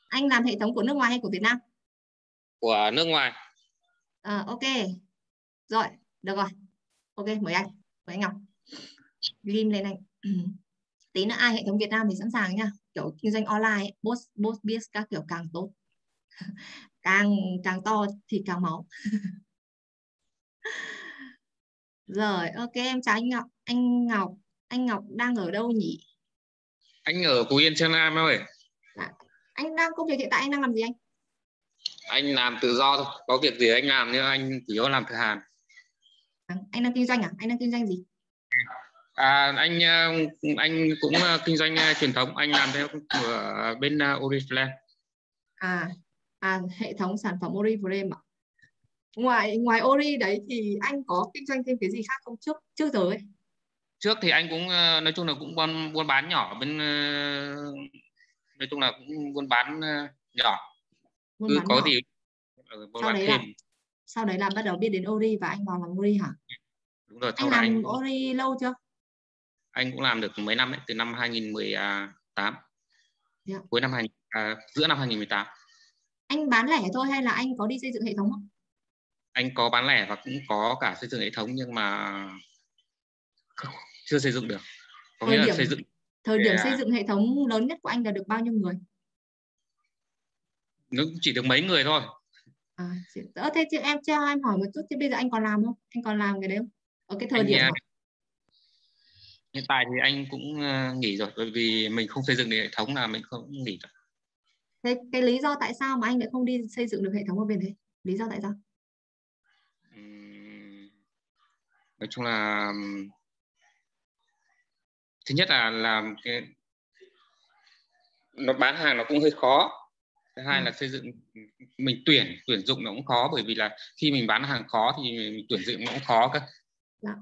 Anh làm hệ thống của nước ngoài hay của Việt Nam? Của nước ngoài. À, ok. Rồi được rồi. Ok mời anh. Mời anh Ngọc. Ghim lên anh. Tí nữa ai hệ thống Việt Nam thì sẵn sàng nha. Kiểu kinh doanh online ấy, boss boss biết các kiểu càng tốt càng càng to thì càng máu. Rồi ok em chào anh Ngọc. Anh Ngọc anh Ngọc đang ở đâu nhỉ? Anh ở Phú Yên Sơn Nam ơi. À, anh đang công việc hiện tại anh đang làm gì anh? Anh làm tự do thôi có việc gì anh làm nhưng anh chỉ có làm cửa hàng à, anh đang kinh doanh à? Anh đang kinh doanh gì? À, anh anh cũng kinh doanh truyền thống. Anh làm theo bên Oriflame. À à hệ thống sản phẩm Oriflame à ngoài ngoài Ori đấy thì anh có kinh doanh thêm cái gì khác không trước trước giờ ấy? Trước thì anh cũng nói chung là cũng buôn buôn bán nhỏ bên nói chung là cũng buôn bán nhỏ. Buôn cứ bán có nhỏ. gì buôn sau bán đấy thêm. là sau đấy là bắt đầu biết đến Ori và anh vào làm Ori hả? Đúng rồi anh làm anh Ori lâu chưa? Anh cũng làm được mấy năm đấy từ năm 2018 Yeah. cuối năm 2000 à, giữa năm 2018 anh bán lẻ thôi hay là anh có đi xây dựng hệ thống không? Anh có bán lẻ và cũng có cả xây dựng hệ thống nhưng mà chưa xây dựng được. Có Thời nghĩa là điểm- xây dựng thời để, điểm à, xây dựng hệ thống lớn nhất của anh là được bao nhiêu người? Nó chỉ được mấy người thôi. À chỉ- ờ, thế thì em cho em hỏi một chút thế bây giờ anh còn làm không? Anh còn làm cái đấy không? Ở cái thời Anh, điểm à, hiện tại thì anh cũng ờ, nghỉ rồi bởi vì mình không xây dựng được hệ thống là mình không nghỉ rồi thế cái lý do tại sao mà anh lại không đi xây dựng được hệ thống ở bên đấy lý do tại sao nói chung là thứ nhất là làm cái nó bán hàng nó cũng hơi khó thứ hai Ừ. là xây dựng mình tuyển tuyển dụng nó cũng khó bởi vì là khi mình bán hàng khó thì mình tuyển dụng nó cũng khó cơ Dạ.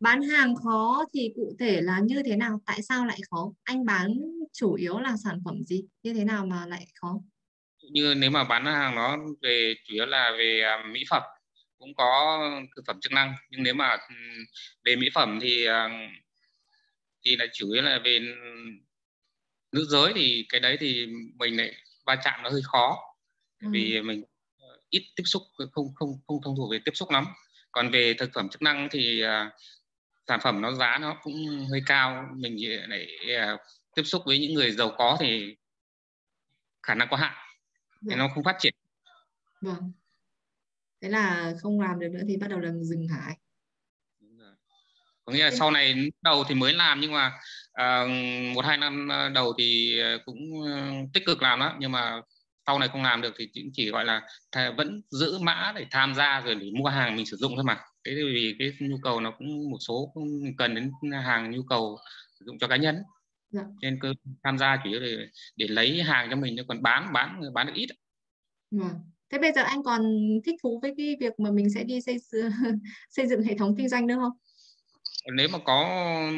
Bán hàng khó thì cụ thể là như thế nào? Tại sao lại khó? Anh bán chủ yếu là sản phẩm gì? Như thế nào mà lại khó? Như nếu mà bán hàng nó về chủ yếu là về à, mỹ phẩm cũng có thực phẩm chức năng. Nhưng nếu mà ừm, về mỹ phẩm thì à, thì là chủ yếu là về nữ giới thì cái đấy thì mình lại va chạm nó hơi khó. Ừ. vì mình ờ, ít tiếp xúc không không không thông thuộc về tiếp xúc lắm. Còn về thực phẩm chức năng thì uh, sản phẩm nó giá nó cũng hơi cao mình lại uh, tiếp xúc với những người giàu có thì khả năng có hạn thì nó không phát triển. Vâng. Thế là không làm được nữa thì bắt đầu là dừng hả anh có nghĩa là sau này đầu thì mới làm nhưng mà uh, một hai năm đầu thì cũng tích cực làm đó nhưng mà sau này không làm được thì chỉ gọi là vẫn giữ mã để tham gia rồi để mua hàng mình sử dụng thôi mà thế vì cái nhu cầu nó cũng một số cũng cần đến hàng nhu cầu sử dụng cho cá nhân dạ. nên cơ tham gia chủ yếu để để lấy hàng cho mình còn bán bán bán được ít dạ. thế bây giờ anh còn thích thú với cái việc mà mình sẽ đi xây xây dựng hệ thống kinh doanh nữa không nếu mà có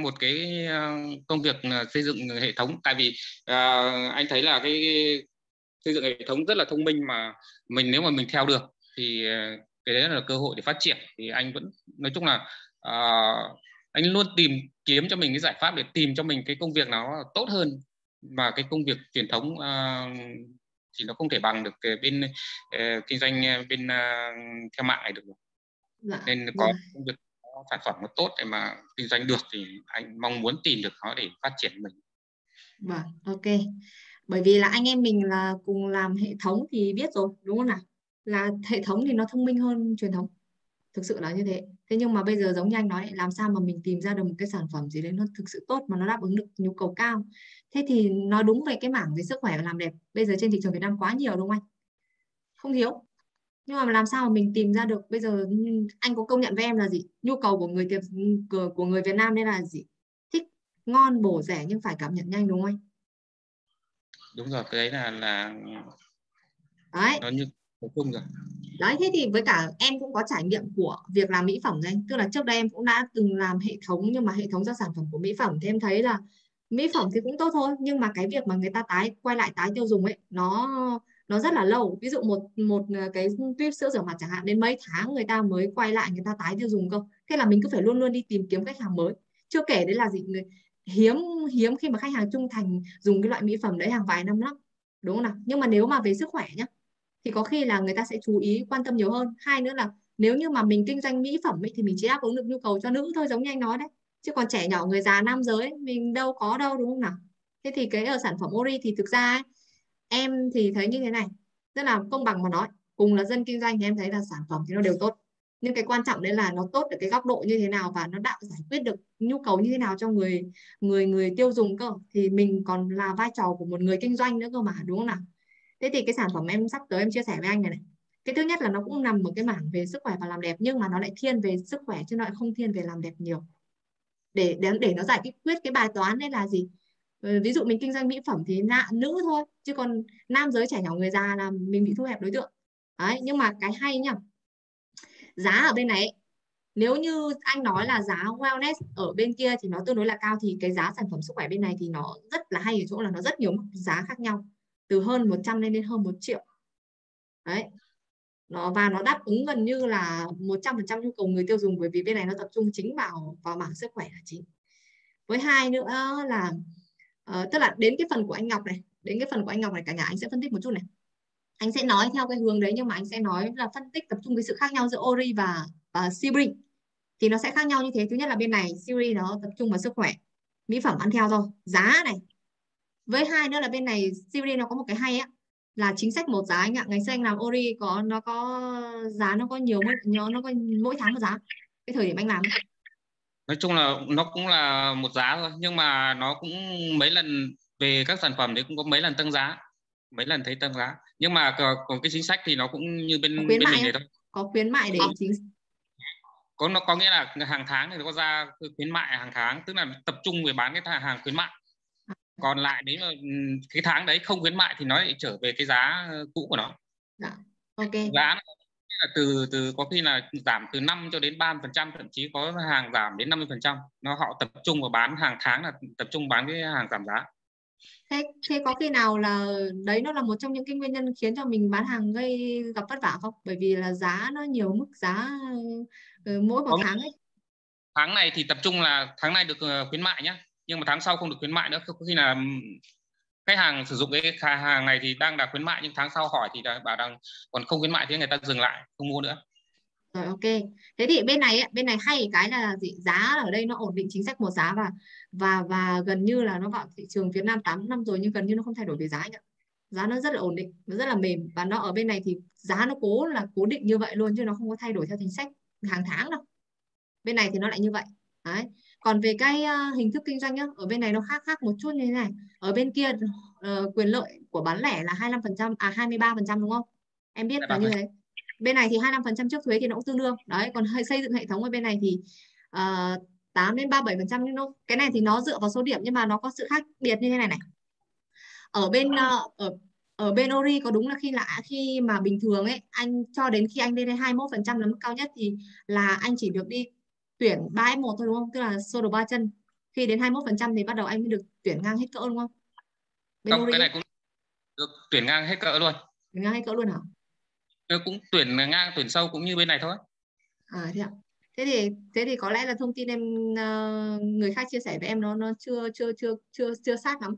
một cái ờ, công việc ờ, xây dựng hệ thống tại vì uh, anh thấy là cái xây dựng hệ thống rất là thông minh mà mình nếu mà mình theo được thì cái đấy là cơ hội để phát triển. Thì anh vẫn nói chung là uh, anh luôn tìm kiếm cho mình cái giải pháp để tìm cho mình cái công việc nào tốt hơn mà cái công việc truyền thống uh, thì nó không thể bằng được cái bên uh, kinh doanh bên uh, theo mạng này được. Dạ, nên có dạ. công việc sản phẩm nó tốt để mà kinh doanh được thì anh mong muốn tìm được nó để phát triển mình. Vâng ok. Bởi vì là anh em mình là cùng làm hệ thống thì biết rồi đúng không nào là hệ thống thì nó thông minh hơn truyền thống. Thực sự là như thế. Thế nhưng mà bây giờ giống như anh nói làm sao mà mình tìm ra được một cái sản phẩm gì đấy nó thực sự tốt mà nó đáp ứng được nhu cầu cao? Thế thì nói đúng về cái mảng về sức khỏe và làm đẹp. Bây giờ trên thị trường Việt Nam quá nhiều đúng không anh? Không thiếu. Nhưng mà làm sao mà mình tìm ra được? Bây giờ anh có công nhận với em là gì? Nhu cầu của người tiệp của, của người Việt Nam đây là gì? Thích ngon bổ rẻ nhưng phải cảm nhận nhanh đúng không anh? Đúng rồi cái đấy là là đấy. nó như chung rồi. Đấy, thế thì với cả em cũng có trải nghiệm của việc làm mỹ phẩm đấy tức là trước đây em cũng đã từng làm hệ thống, nhưng mà hệ thống ra sản phẩm của mỹ phẩm. Thì em thấy là mỹ phẩm thì cũng tốt thôi, nhưng mà cái việc mà người ta tái, quay lại tái tiêu dùng ấy, nó nó rất là lâu. Ví dụ một một ờ, cái tuyếp sữa rửa mặt chẳng hạn, đến mấy tháng người ta mới quay lại, người ta tái tiêu dùng cơ. Thế là mình cứ phải luôn luôn đi tìm kiếm khách hàng mới. Chưa kể đấy là gì, người, hiếm hiếm khi mà khách hàng trung thành dùng cái loại mỹ phẩm đấy hàng vài năm lắm. Đúng không nào? Nhưng mà nếu mà về sức khỏe nhá thì có khi là người ta sẽ chú ý quan tâm nhiều hơn. Hai nữa là nếu như mà mình kinh doanh mỹ phẩm ấy, thì mình chỉ đáp ứng được nhu cầu cho nữ thôi giống như anh nói đấy. Chứ còn trẻ nhỏ người già nam giới mình đâu có đâu đúng không nào? Thế thì cái ở sản phẩm ori thì thực ra ấy, em thì thấy như thế này. Rất là công bằng mà nói cùng là dân kinh doanh thì em thấy là sản phẩm thì nó đều tốt. Nhưng cái quan trọng đấy là nó tốt ở cái góc độ như thế nào và nó đạo giải quyết được nhu cầu như thế nào cho người người người tiêu dùng cơ. Thì mình còn là vai trò của một người kinh doanh nữa cơ mà đúng không nào? Thế thì cái sản phẩm em sắp tới em chia sẻ với anh này này. Cái thứ nhất là nó cũng nằm ở cái mảng về sức khỏe và làm đẹp, nhưng mà nó lại thiên về sức khỏe chứ nó lại không thiên về làm đẹp nhiều. Để để để nó giải quyết cái bài toán đấy là gì? Ừ, ví dụ mình kinh doanh mỹ phẩm thì nạ nữ thôi, chứ còn nam giới trẻ nhỏ người già là mình bị thu hẹp đối tượng. Đấy, nhưng mà cái hay nhá giá ở bên này nếu như anh nói là giá wellness ở bên kia thì nó tương đối là cao, thì cái giá sản phẩm sức khỏe bên này thì nó rất là hay ở chỗ là nó rất nhiều mức giá khác nhau từ hơn 100 lên đến hơn 1 triệu. Đấy. Nó và nó đáp ứng gần như là 100% nhu cầu người tiêu dùng bởi vì bên này nó tập trung chính vào vào mảng sức khỏe là chính. Với hai nữa là uh, tức là đến cái phần của anh Ngọc này đến cái phần của anh Ngọc này cả nhà anh sẽ phân tích một chút này. Anh sẽ nói theo cái hướng đấy nhưng mà anh sẽ nói là phân tích tập trung cái sự khác nhau giữa Ori và và Siri thì nó sẽ khác nhau như thế. Thứ nhất là bên này Siri nó tập trung vào sức khỏe mỹ phẩm ăn theo thôi. Giá này với hai nữa là bên này Siri nó có một cái hay á là chính sách một giá anh ạ. Ngày xưa anh làm Ori có nó có giá nó có nhiều nó nó có mỗi tháng một giá. Cái thời điểm anh làm nói chung là nó cũng là một giá thôi nhưng mà nó cũng mấy lần về các sản phẩm đấy cũng có mấy lần tăng giá mấy lần thấy tăng giá. Nhưng mà còn cái chính sách thì nó cũng như bên bên mình này thôi. Có khuyến mại để chính có nó có nghĩa là hàng tháng thì nó có ra khuyến mại hàng tháng tức là tập trung về bán cái hàng khuyến mại còn lại nếu mà cái tháng đấy không khuyến mại thì nó lại trở về cái giá cũ của nó. Dạ. ok. Giá là từ từ có khi là giảm từ 5 cho đến 3 phần trăm thậm chí có hàng giảm đến 50 phần trăm. Nó họ tập trung vào bán hàng tháng là tập trung bán cái hàng giảm giá. Thế thế có khi nào là đấy nó là một trong những cái nguyên nhân khiến cho mình bán hàng gây gặp vất vả không? Bởi vì là giá nó nhiều mức giá ừ, mỗi một tháng ấy. tháng này thì tập trung là tháng này được ờ, khuyến mại nhá nhưng mà tháng sau không được khuyến mại nữa. Có khi là khách hàng sử dụng cái hàng này thì đang đạt khuyến mại, nhưng tháng sau hỏi thì bảo rằng còn không khuyến mại thì người ta dừng lại, không mua nữa. Rồi ok. Thế thì bên này bên này hay cái là gì? Giá ở đây nó ổn định chính sách một giá và và và gần như là nó vào thị trường Việt Nam 8 năm rồi nhưng gần như nó không thay đổi về giá nhỉ giá nó rất là ổn định, nó rất là mềm và nó ở bên này thì giá nó cố là cố định như vậy luôn chứ nó không có thay đổi theo chính sách hàng tháng đâu. Bên này thì nó lại như vậy. Đấy còn về cái uh, hình thức kinh doanh nhá ở bên này nó khác khác một chút như thế này. Ở bên kia uh, quyền lợi của bán lẻ là 25% à 23% đúng không? Em biết là như thế. Bên này thì 25% trước thuế thì nó cũng tương đương. Đấy còn hơi xây dựng hệ thống ở bên này thì ờ, uh, 8 đến 37% nhưng nó cái này thì nó dựa vào số điểm nhưng mà nó có sự khác biệt như thế này này. Ở bên uh, ở ở bên Ori có đúng là khi là khi mà bình thường ấy anh cho đến khi anh lên đến 21% là mức cao nhất thì là anh chỉ được đi tuyển 3 F1 thôi đúng không? Tức là sơ đồ ba chân. Khi đến 21% thì bắt đầu anh mới được tuyển ngang hết cỡ đúng không? Bên không, cái này cũng được tuyển ngang hết cỡ luôn. Tuyển ngang hết cỡ luôn hả? Tôi cũng tuyển ngang tuyển sâu cũng như bên này thôi. À thế ạ. Thế thì thế thì có lẽ là thông tin em uh, người khác chia sẻ với em nó nó chưa chưa chưa chưa chưa sát lắm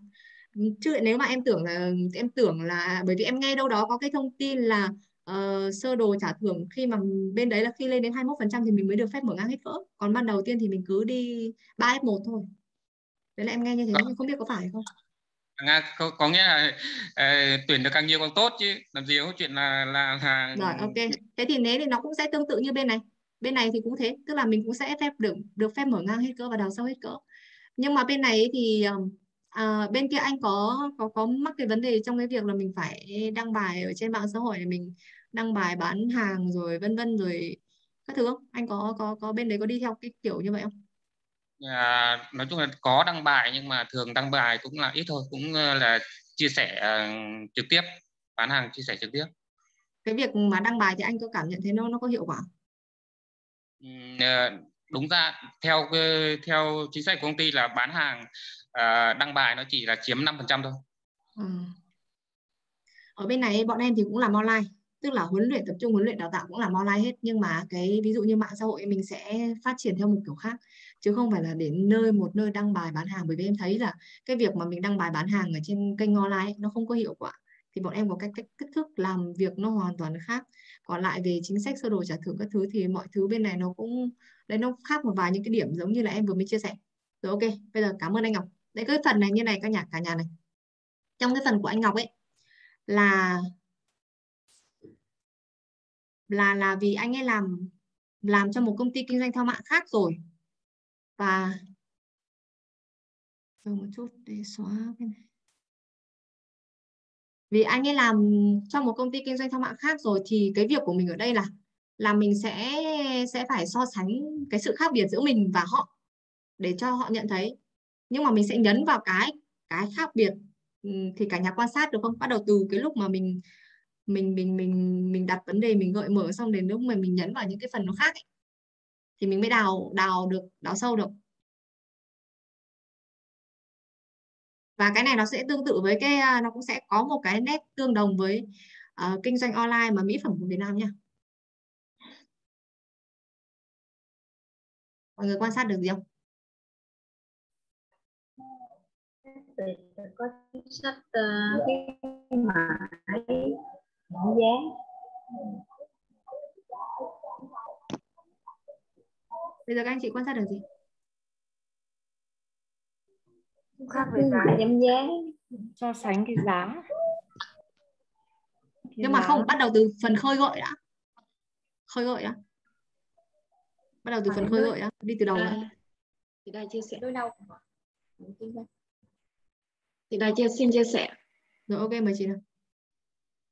chứ nếu mà em tưởng là em tưởng là bởi vì em nghe đâu đó có cái thông tin là uh, sơ đồ trả thưởng khi mà bên đấy là khi lên đến 21% thì mình mới được phép mở ngang hết cỡ. Còn ban đầu tiên thì mình cứ đi 3 F1 thôi. Đấy là em nghe như thế vâng. nhưng không biết có phải không? Nga có, có nghĩa là uh, tuyển được càng nhiều càng tốt chứ. Làm gì có chuyện là là là rồi ok. Thế thì nếu thì nó cũng sẽ tương tự như bên này. Bên này thì cũng thế tức là mình cũng sẽ phép được được phép mở ngang hết cỡ và đào sâu hết cỡ. Nhưng mà bên này thì um, à, bên kia anh có có có mắc cái vấn đề trong cái việc là mình phải đăng bài ở trên mạng xã hội để mình đăng bài bán hàng rồi vân vân rồi các thứ không? Anh có có có bên đấy có đi theo cái kiểu như vậy không? À, nói chung là có đăng bài nhưng mà thường đăng bài cũng là ít thôi cũng ờ, là chia sẻ uh, trực tiếp bán hàng chia sẻ trực tiếp. Cái việc mà đăng bài thì anh có cảm nhận thấy nó nó có hiệu quả uh, đúng ra theo theo chính sách của công ty là bán hàng uh, đăng bài nó chỉ là chiếm 5% thôi. Ừ. Ở bên này bọn em thì cũng làm online, tức là huấn luyện tập trung huấn luyện đào tạo cũng làm online hết. Nhưng mà cái ví dụ như mạng xã hội mình sẽ phát triển theo một kiểu khác chứ không phải là đến nơi một nơi đăng bài bán hàng. Bởi vì em thấy là cái việc mà mình đăng bài bán hàng ở trên kênh online ấy, nó không có hiệu quả. Thì bọn em có cách cách kích thước làm việc nó hoàn toàn khác. Còn lại về chính sách sơ đồ trả thưởng các thứ thì mọi thứ bên này nó cũng đấy nó khác một vài những cái điểm giống như là em vừa mới chia sẻ. Rồi ok bây giờ cảm ơn anh Ngọc đấy, cái phần này như này, các nhà, cả nhà này. Trong cái phần của anh Ngọc ấy, là là là vì anh ấy làm làm cho một công ty kinh doanh theo mạng khác rồi. Và, chờ một chút, để xóa cái này. Vì anh ấy làm cho một công ty kinh doanh theo mạng khác rồi, thì cái việc của mình ở đây là là mình sẽ sẽ phải so sánh cái sự khác biệt giữa mình và họ, để cho họ nhận thấy nhưng mà mình sẽ nhấn vào cái cái khác biệt ừ, thì cả nhà quan sát được không? Bắt đầu từ cái lúc mà mình mình mình mình mình đặt vấn đề mình gợi mở xong đến lúc mà mình nhấn vào những cái phần nó khác ấy, thì mình mới đào đào được đào sâu được. Và cái này nó sẽ tương tự với cái à, nó cũng sẽ có một cái nét tương đồng với uh, kinh doanh online mà mỹ phẩm của Việt Nam nha. Mọi người quan sát được gì không? Thì có chính sách uh, cái mãi giảm giá. Bây giờ các anh chị quan sát được gì? Khác về giá. giảm giá. So sánh cái giá. Nhưng mà không bắt đầu từ phần khơi gợi đã. Khơi gợi đã bắt đầu từ phần khơi gợi. đã đi từ đầu đã thì đây. Chia sẻ. Đôi đâu thì đây chia xin chia sẻ. Rồi ok mời chị nào.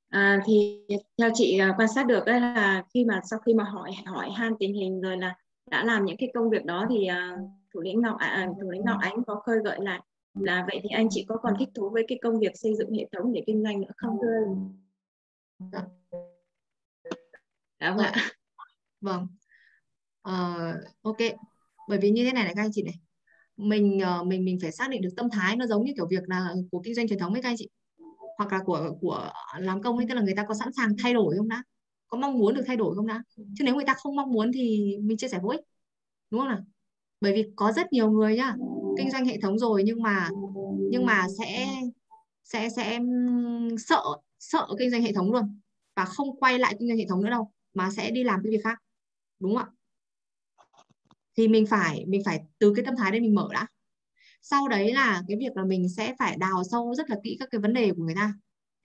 À, thì theo chị à, quan sát được là khi mà sau khi mà hỏi hỏi han tình hình rồi là đã làm những cái công việc đó thì uh, thủ lĩnh ngọc à, thủ lĩnh ngọc ánh có khơi gợi lại là vậy thì anh chị có còn thích thú với cái công việc xây dựng hệ thống để kinh doanh nữa không? Thưa dạ. dạ vâng ạ. Vâng. Uh, ok. Bởi vì như thế này này các anh chị này mình ờ, mình mình phải xác định được tâm thái nó giống như kiểu việc là của kinh doanh truyền thống ấy các anh chị. Hoặc là của của làm công ấy, tức là người ta có sẵn sàng thay đổi không đã? Có mong muốn được thay đổi không đã? Chứ nếu người ta không mong muốn thì mình chia sẻ vô ích. Đúng không nào? Bởi vì có rất nhiều người nhá, kinh doanh hệ thống rồi nhưng mà nhưng mà sẽ sẽ sẽ sợ sợ kinh doanh hệ thống luôn. Và không quay lại kinh doanh hệ thống nữa đâu, mà sẽ đi làm cái việc khác. Đúng không ạ? Thì mình phải mình phải từ cái tâm thái đấy mình mở đã. Sau đấy là cái việc là mình sẽ phải đào sâu rất là kỹ các cái vấn đề của người ta.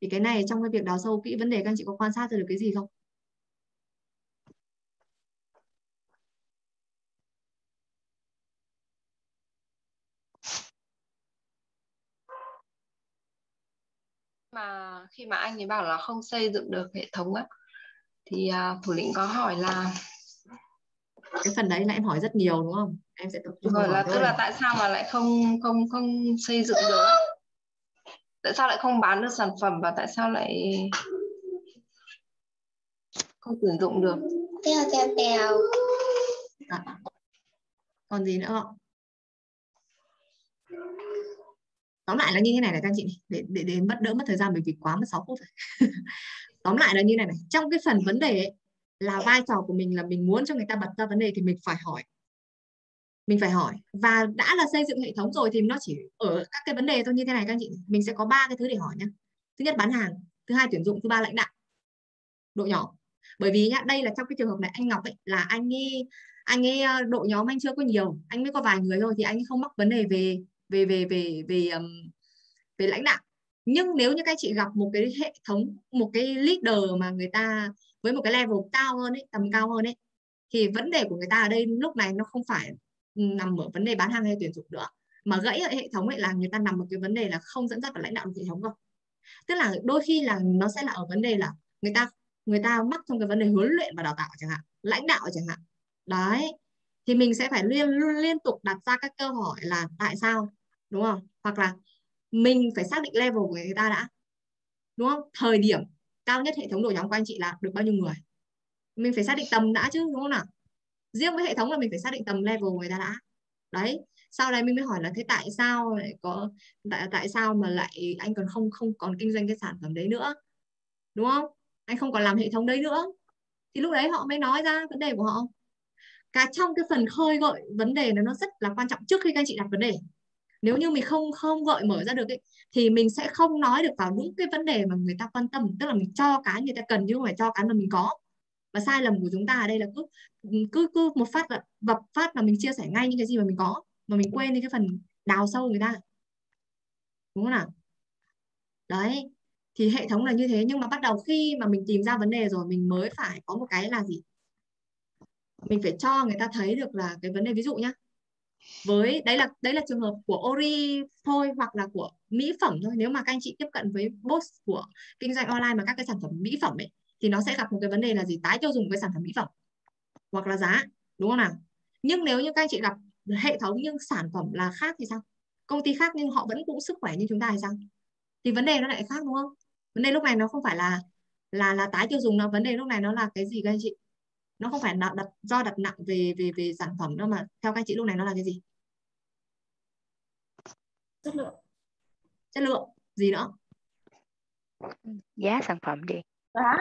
Thì cái này trong cái việc đào sâu kỹ vấn đề các anh chị có quan sát được cái gì không? Mà khi mà anh ấy bảo là không xây dựng được hệ thống á thì uh, thủ lĩnh có hỏi là cái phần đấy là em hỏi rất nhiều đúng không? Em sẽ tập trung rồi là tức thôi là tại sao mà lại không không không xây dựng được? Tại sao lại không bán được sản phẩm và tại sao lại không tuyển dụng được? Teo teo teo. À. còn gì nữa không? Tóm lại là như thế này này các anh chị này. để để để mất đỡ mất thời gian bởi vì quá mất 6 phút rồi. Tóm lại là như này này. Trong cái phần vấn đề ấy, là vai trò của mình là mình muốn cho người ta bật ra vấn đề thì mình phải hỏi. Mình phải hỏi. Và đã là xây dựng hệ thống rồi thì nó chỉ ở các cái vấn đề thôi như thế này các anh chị. Mình sẽ có ba cái thứ để hỏi nhé thứ nhất bán hàng thứ hai tuyển dụng thứ ba lãnh đạo. Đội nhỏ. Bởi vì nhá đây là trong cái trường hợp này anh Ngọc ấy là anh ấy anh ấy ờ, đội nhóm anh chưa có nhiều. Anh mới có vài người thôi thì anh không mắc vấn đề về về về về về về, về lãnh đạo. Nhưng nếu như các chị gặp một cái hệ thống một cái leader mà người ta với một cái level cao hơn ấy, tầm cao hơn ấy, thì vấn đề của người ta ở đây lúc này nó không phải nằm ở vấn đề bán hàng hay tuyển dụng nữa, mà gãy ở hệ thống ấy là người ta nằm ở cái vấn đề là không dẫn dắt và lãnh đạo hệ thống không tức là đôi khi là nó sẽ là ở vấn đề là người ta người ta mắc trong cái vấn đề huấn luyện và đào tạo chẳng hạn, lãnh đạo chẳng hạn. Đấy, thì mình sẽ phải liên liên tục đặt ra các câu hỏi là tại sao, đúng không? Hoặc là mình phải xác định level của người ta đã, đúng không? Thời điểm cao nhất hệ thống đội nhóm của anh chị là được bao nhiêu người? Mình phải xác định tầm đã chứ, đúng không nào? Riêng với hệ thống là mình phải xác định tầm level người ta đã. Đấy, sau đây mình mới hỏi là thế tại sao lại có, tại tại sao mà lại anh còn không không còn kinh doanh cái sản phẩm đấy nữa? Đúng không? Anh không còn làm hệ thống đấy nữa. Thì lúc đấy họ mới nói ra vấn đề của họ. Cả trong cái phần khơi gợi vấn đề là nó rất là quan trọng trước khi các anh chị đặt vấn đề nếu như mình không không gợi mở ra được ấy, thì mình sẽ không nói được vào đúng cái vấn đề mà người ta quan tâm. Tức là mình cho cái người ta cần chứ không phải cho cái mà mình có. Và sai lầm của chúng ta ở đây là cứ cứ cứ một phát là vập phát là mình chia sẻ ngay những cái gì mà mình có mà mình quên đi cái phần đào sâu người ta. Đúng không nào? Đấy thì hệ thống là như thế. Nhưng mà bắt đầu khi mà mình tìm ra vấn đề rồi mình mới phải có một cái là gì? Mình phải cho người ta thấy được là cái vấn đề ví dụ nhá với, đấy là đấy là trường hợp của Ori thôi, hoặc là của mỹ phẩm thôi. Nếu mà các anh chị tiếp cận với boss của kinh doanh online mà các cái sản phẩm mỹ phẩm ấy, thì nó sẽ gặp một cái vấn đề là gì? Tái tiêu dùng cái sản phẩm mỹ phẩm, hoặc là giá, đúng không nào? Nhưng nếu như các anh chị gặp hệ thống nhưng sản phẩm là khác thì sao? Công ty khác nhưng họ vẫn cũng sức khỏe như chúng ta thì sao? Thì vấn đề nó lại khác, đúng không? Vấn đề lúc này nó không phải là là là tái tiêu dùng nó vấn đề lúc này nó là cái gì các anh chị? Nó không phải là đặt do đặt nặng về về về sản phẩm đâu mà. Theo các chị lúc này nó là cái gì? Chất lượng. Chất lượng. Gì nữa? Giá sản phẩm gì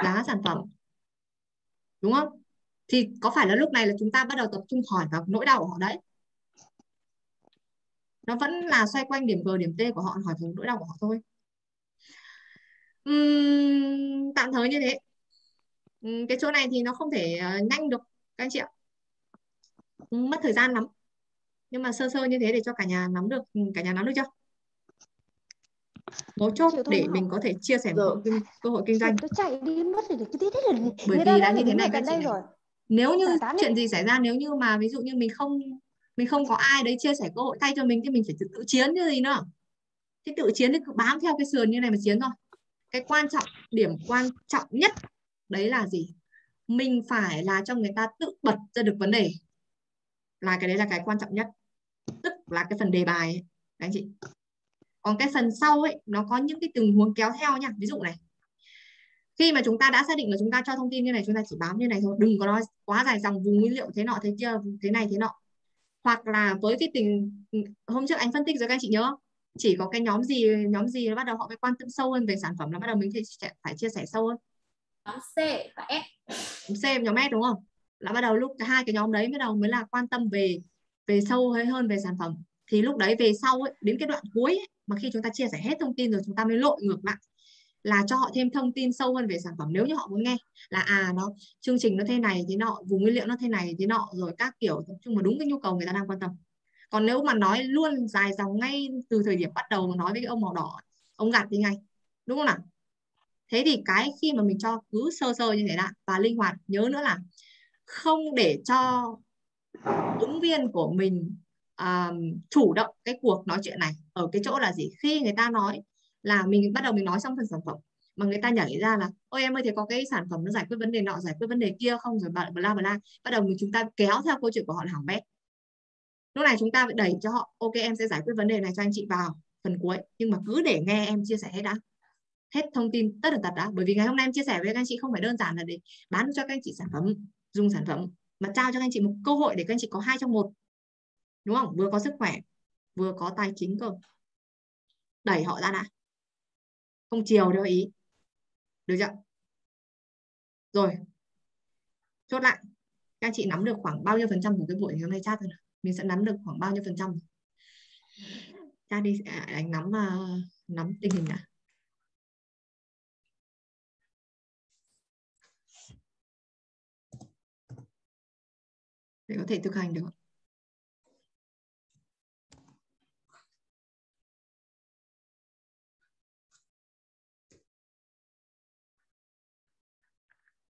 giá? Sản phẩm. Đúng không? Thì có phải là lúc này là chúng ta bắt đầu tập trung hỏi vào nỗi đau của họ đấy? Nó vẫn là xoay quanh điểm G điểm T của họ hỏi về nỗi đau của họ thôi. Uhm, tạm thời như thế cái chỗ này thì nó không thể uh, nhanh được các anh chị ạ. Uhm, mất thời gian lắm. Nhưng mà sơ sơ như thế để cho cả nhà nắm được cả nhà nắm được chưa? Mấu chốt để mình có thể chia sẻ một cơ, cơ hội kinh doanh. tôi chạy đi mất thì cái thế là bởi vì là như thế này các chị rồi. nếu như chuyện gì xảy ra nếu như mà ví dụ như mình không mình không có ai đấy chia sẻ cơ hội thay cho mình thì mình phải tự, tự chiến như gì nữa. Thì tự chiến thì cứ bám theo cái sườn như này mà chiến thôi. Cái quan trọng điểm quan trọng nhất đấy là gì? Mình phải là cho người ta tự bật ra được vấn đề. Là cái đấy là cái quan trọng nhất. Tức là cái phần đề bài ấy, các anh chị. Còn cái phần sau ấy nó có những cái tình huống kéo theo nha. Ví dụ này. Khi mà chúng ta đã xác định là chúng ta cho thông tin như này chúng ta chỉ bám như này thôi. Đừng có nói quá dài dòng vùng nguyên liệu thế nọ thế kia thế này thế nọ. Hoặc là với cái tình hôm trước anh phân tích rồi các anh chị nhớ không? chỉ có cái nhóm gì nhóm gì nó bắt đầu họ phải quan tâm sâu hơn về sản phẩm là bắt đầu mình phải chia sẻ sâu hơn nhóm C và S C nhóm S đúng không? Là bắt đầu lúc hai cái nhóm đấy bắt đầu mới là quan tâm về về sâu hơn về sản phẩm. Thì lúc đấy về sau ấy, đến cái đoạn cuối ấy, mà khi chúng ta chia sẻ hết thông tin rồi chúng ta mới lội ngược lại là cho họ thêm thông tin sâu hơn về sản phẩm. Nếu như họ muốn nghe là à nó chương trình nó thế này thế nọ vùng nguyên liệu nó thế này thế nọ rồi các kiểu tập trung vào đúng cái nhu cầu người ta đang quan tâm. Còn nếu mà nói luôn dài dòng ngay từ thời điểm bắt đầu mà nói với cái ông màu đỏ ông gạt đi ngay đúng không nào? Thế thì cái khi mà mình cho cứ sơ sơ như thế đã và linh hoạt nhớ nữa là không để cho ứng viên của mình um, chủ động cái cuộc nói chuyện này. Ở cái chỗ là gì? Khi người ta nói là mình bắt đầu mình nói xong phần sản phẩm mà người ta nhảy ra là ôi em ơi thì có cái sản phẩm nó giải quyết vấn đề nọ giải quyết vấn đề kia không? Rồi bla bla bla. Bắt đầu mình chúng ta kéo theo câu chuyện của họ là hỏng bét. Lúc này chúng ta phải đẩy cho họ ok em sẽ giải quyết vấn đề này cho anh chị vào phần cuối nhưng mà cứ để nghe em chia sẻ hết đã hết thông tin tất tần tật đã. Bởi vì ngày hôm nay em chia sẻ với các anh chị không phải đơn giản là để bán cho các anh chị sản phẩm dùng sản phẩm mà trao cho các anh chị một cơ hội để các anh chị có hai trong một. Đúng không? Vừa có sức khỏe vừa có tài chính cơ. Đẩy họ ra đã. Không chiều đâu ý. Được chưa? Rồi. Chốt lại. Các anh chị nắm được khoảng bao nhiêu phần trăm của cái buổi ngày hôm nay chat rồi mình sẽ nắm được khoảng bao nhiêu phần trăm? Chat đi à, anh nắm uh, nắm tình hình đã. Để có thể thực hành được.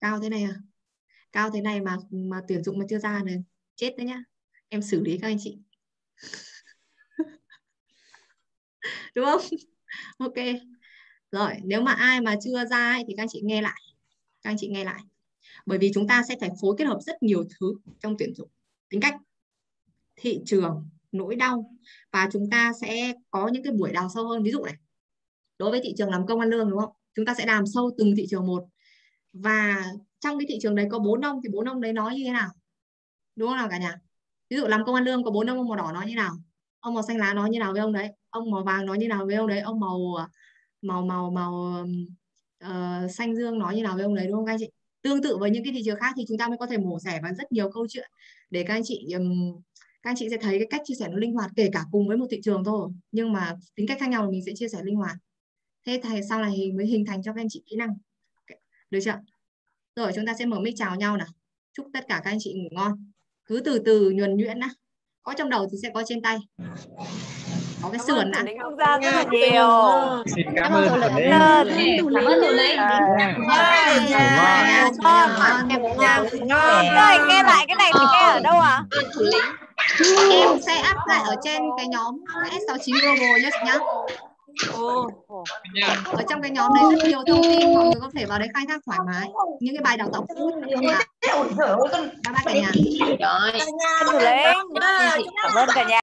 Cao thế này à? Cao thế này mà mà tuyển dụng mà chưa ra này, chết đấy nhá. Em xử lý các anh chị. Đúng không? Ok. Rồi, nếu mà ai mà chưa ra thì các anh chị nghe lại. Các anh chị nghe lại bởi vì chúng ta sẽ phải phối kết hợp rất nhiều thứ trong tuyển dụng. Tính cách thị trường nỗi đau. Và chúng ta sẽ có những cái buổi đào sâu hơn. Ví dụ này đối với thị trường làm công ăn lương đúng không? Chúng ta sẽ làm sâu từng thị trường một. Và trong cái thị trường đấy có bốn ông thì bốn ông đấy nói như thế nào? Đúng không nào cả nhà? Ví dụ làm công ăn lương có bốn ông ông màu đỏ nói như nào? Ông màu xanh lá nói như nào với ông đấy? Ông màu vàng nói như nào với ông đấy? Ông màu ờ, màu màu màu uh, xanh dương nói như nào với ông đấy? Đúng không các anh chị? Tương tự với những cái thị trường khác thì chúng ta mới có thể mổ xẻ và rất nhiều câu chuyện. Để các anh chị um, các anh chị sẽ thấy cái cách chia sẻ nó linh hoạt kể cả cùng với một thị trường thôi. Nhưng mà tính cách khác nhau thì mình sẽ chia sẻ linh hoạt. Thế thì sau này mới hình thành cho các anh chị kỹ năng. Được chưa? Rồi chúng ta sẽ mở mic chào nhau nào. Chúc tất cả các anh chị ngủ ngon. Cứ từ từ nhuần nhuyễn á có trong đầu thì sẽ có trên tay có cái sườn đã không gian rất là nhiều. Xin cảm ơn thủ lĩnh cảm ơn thủ lĩnh ngon rồi nghe lại cái này thì nghe ở đâu ạ? Thủ lĩnh. Em sẽ up lại ở trên cái nhóm S69 Global nhé nhá. Ở trong cái nhóm đấy rất nhiều thông tin mọi người có thể vào đấy khai thác thoải mái. Những cái bài đào tạo cũ à. các bác cả nhà. thủ lĩnh. Cảm ơn cả nhà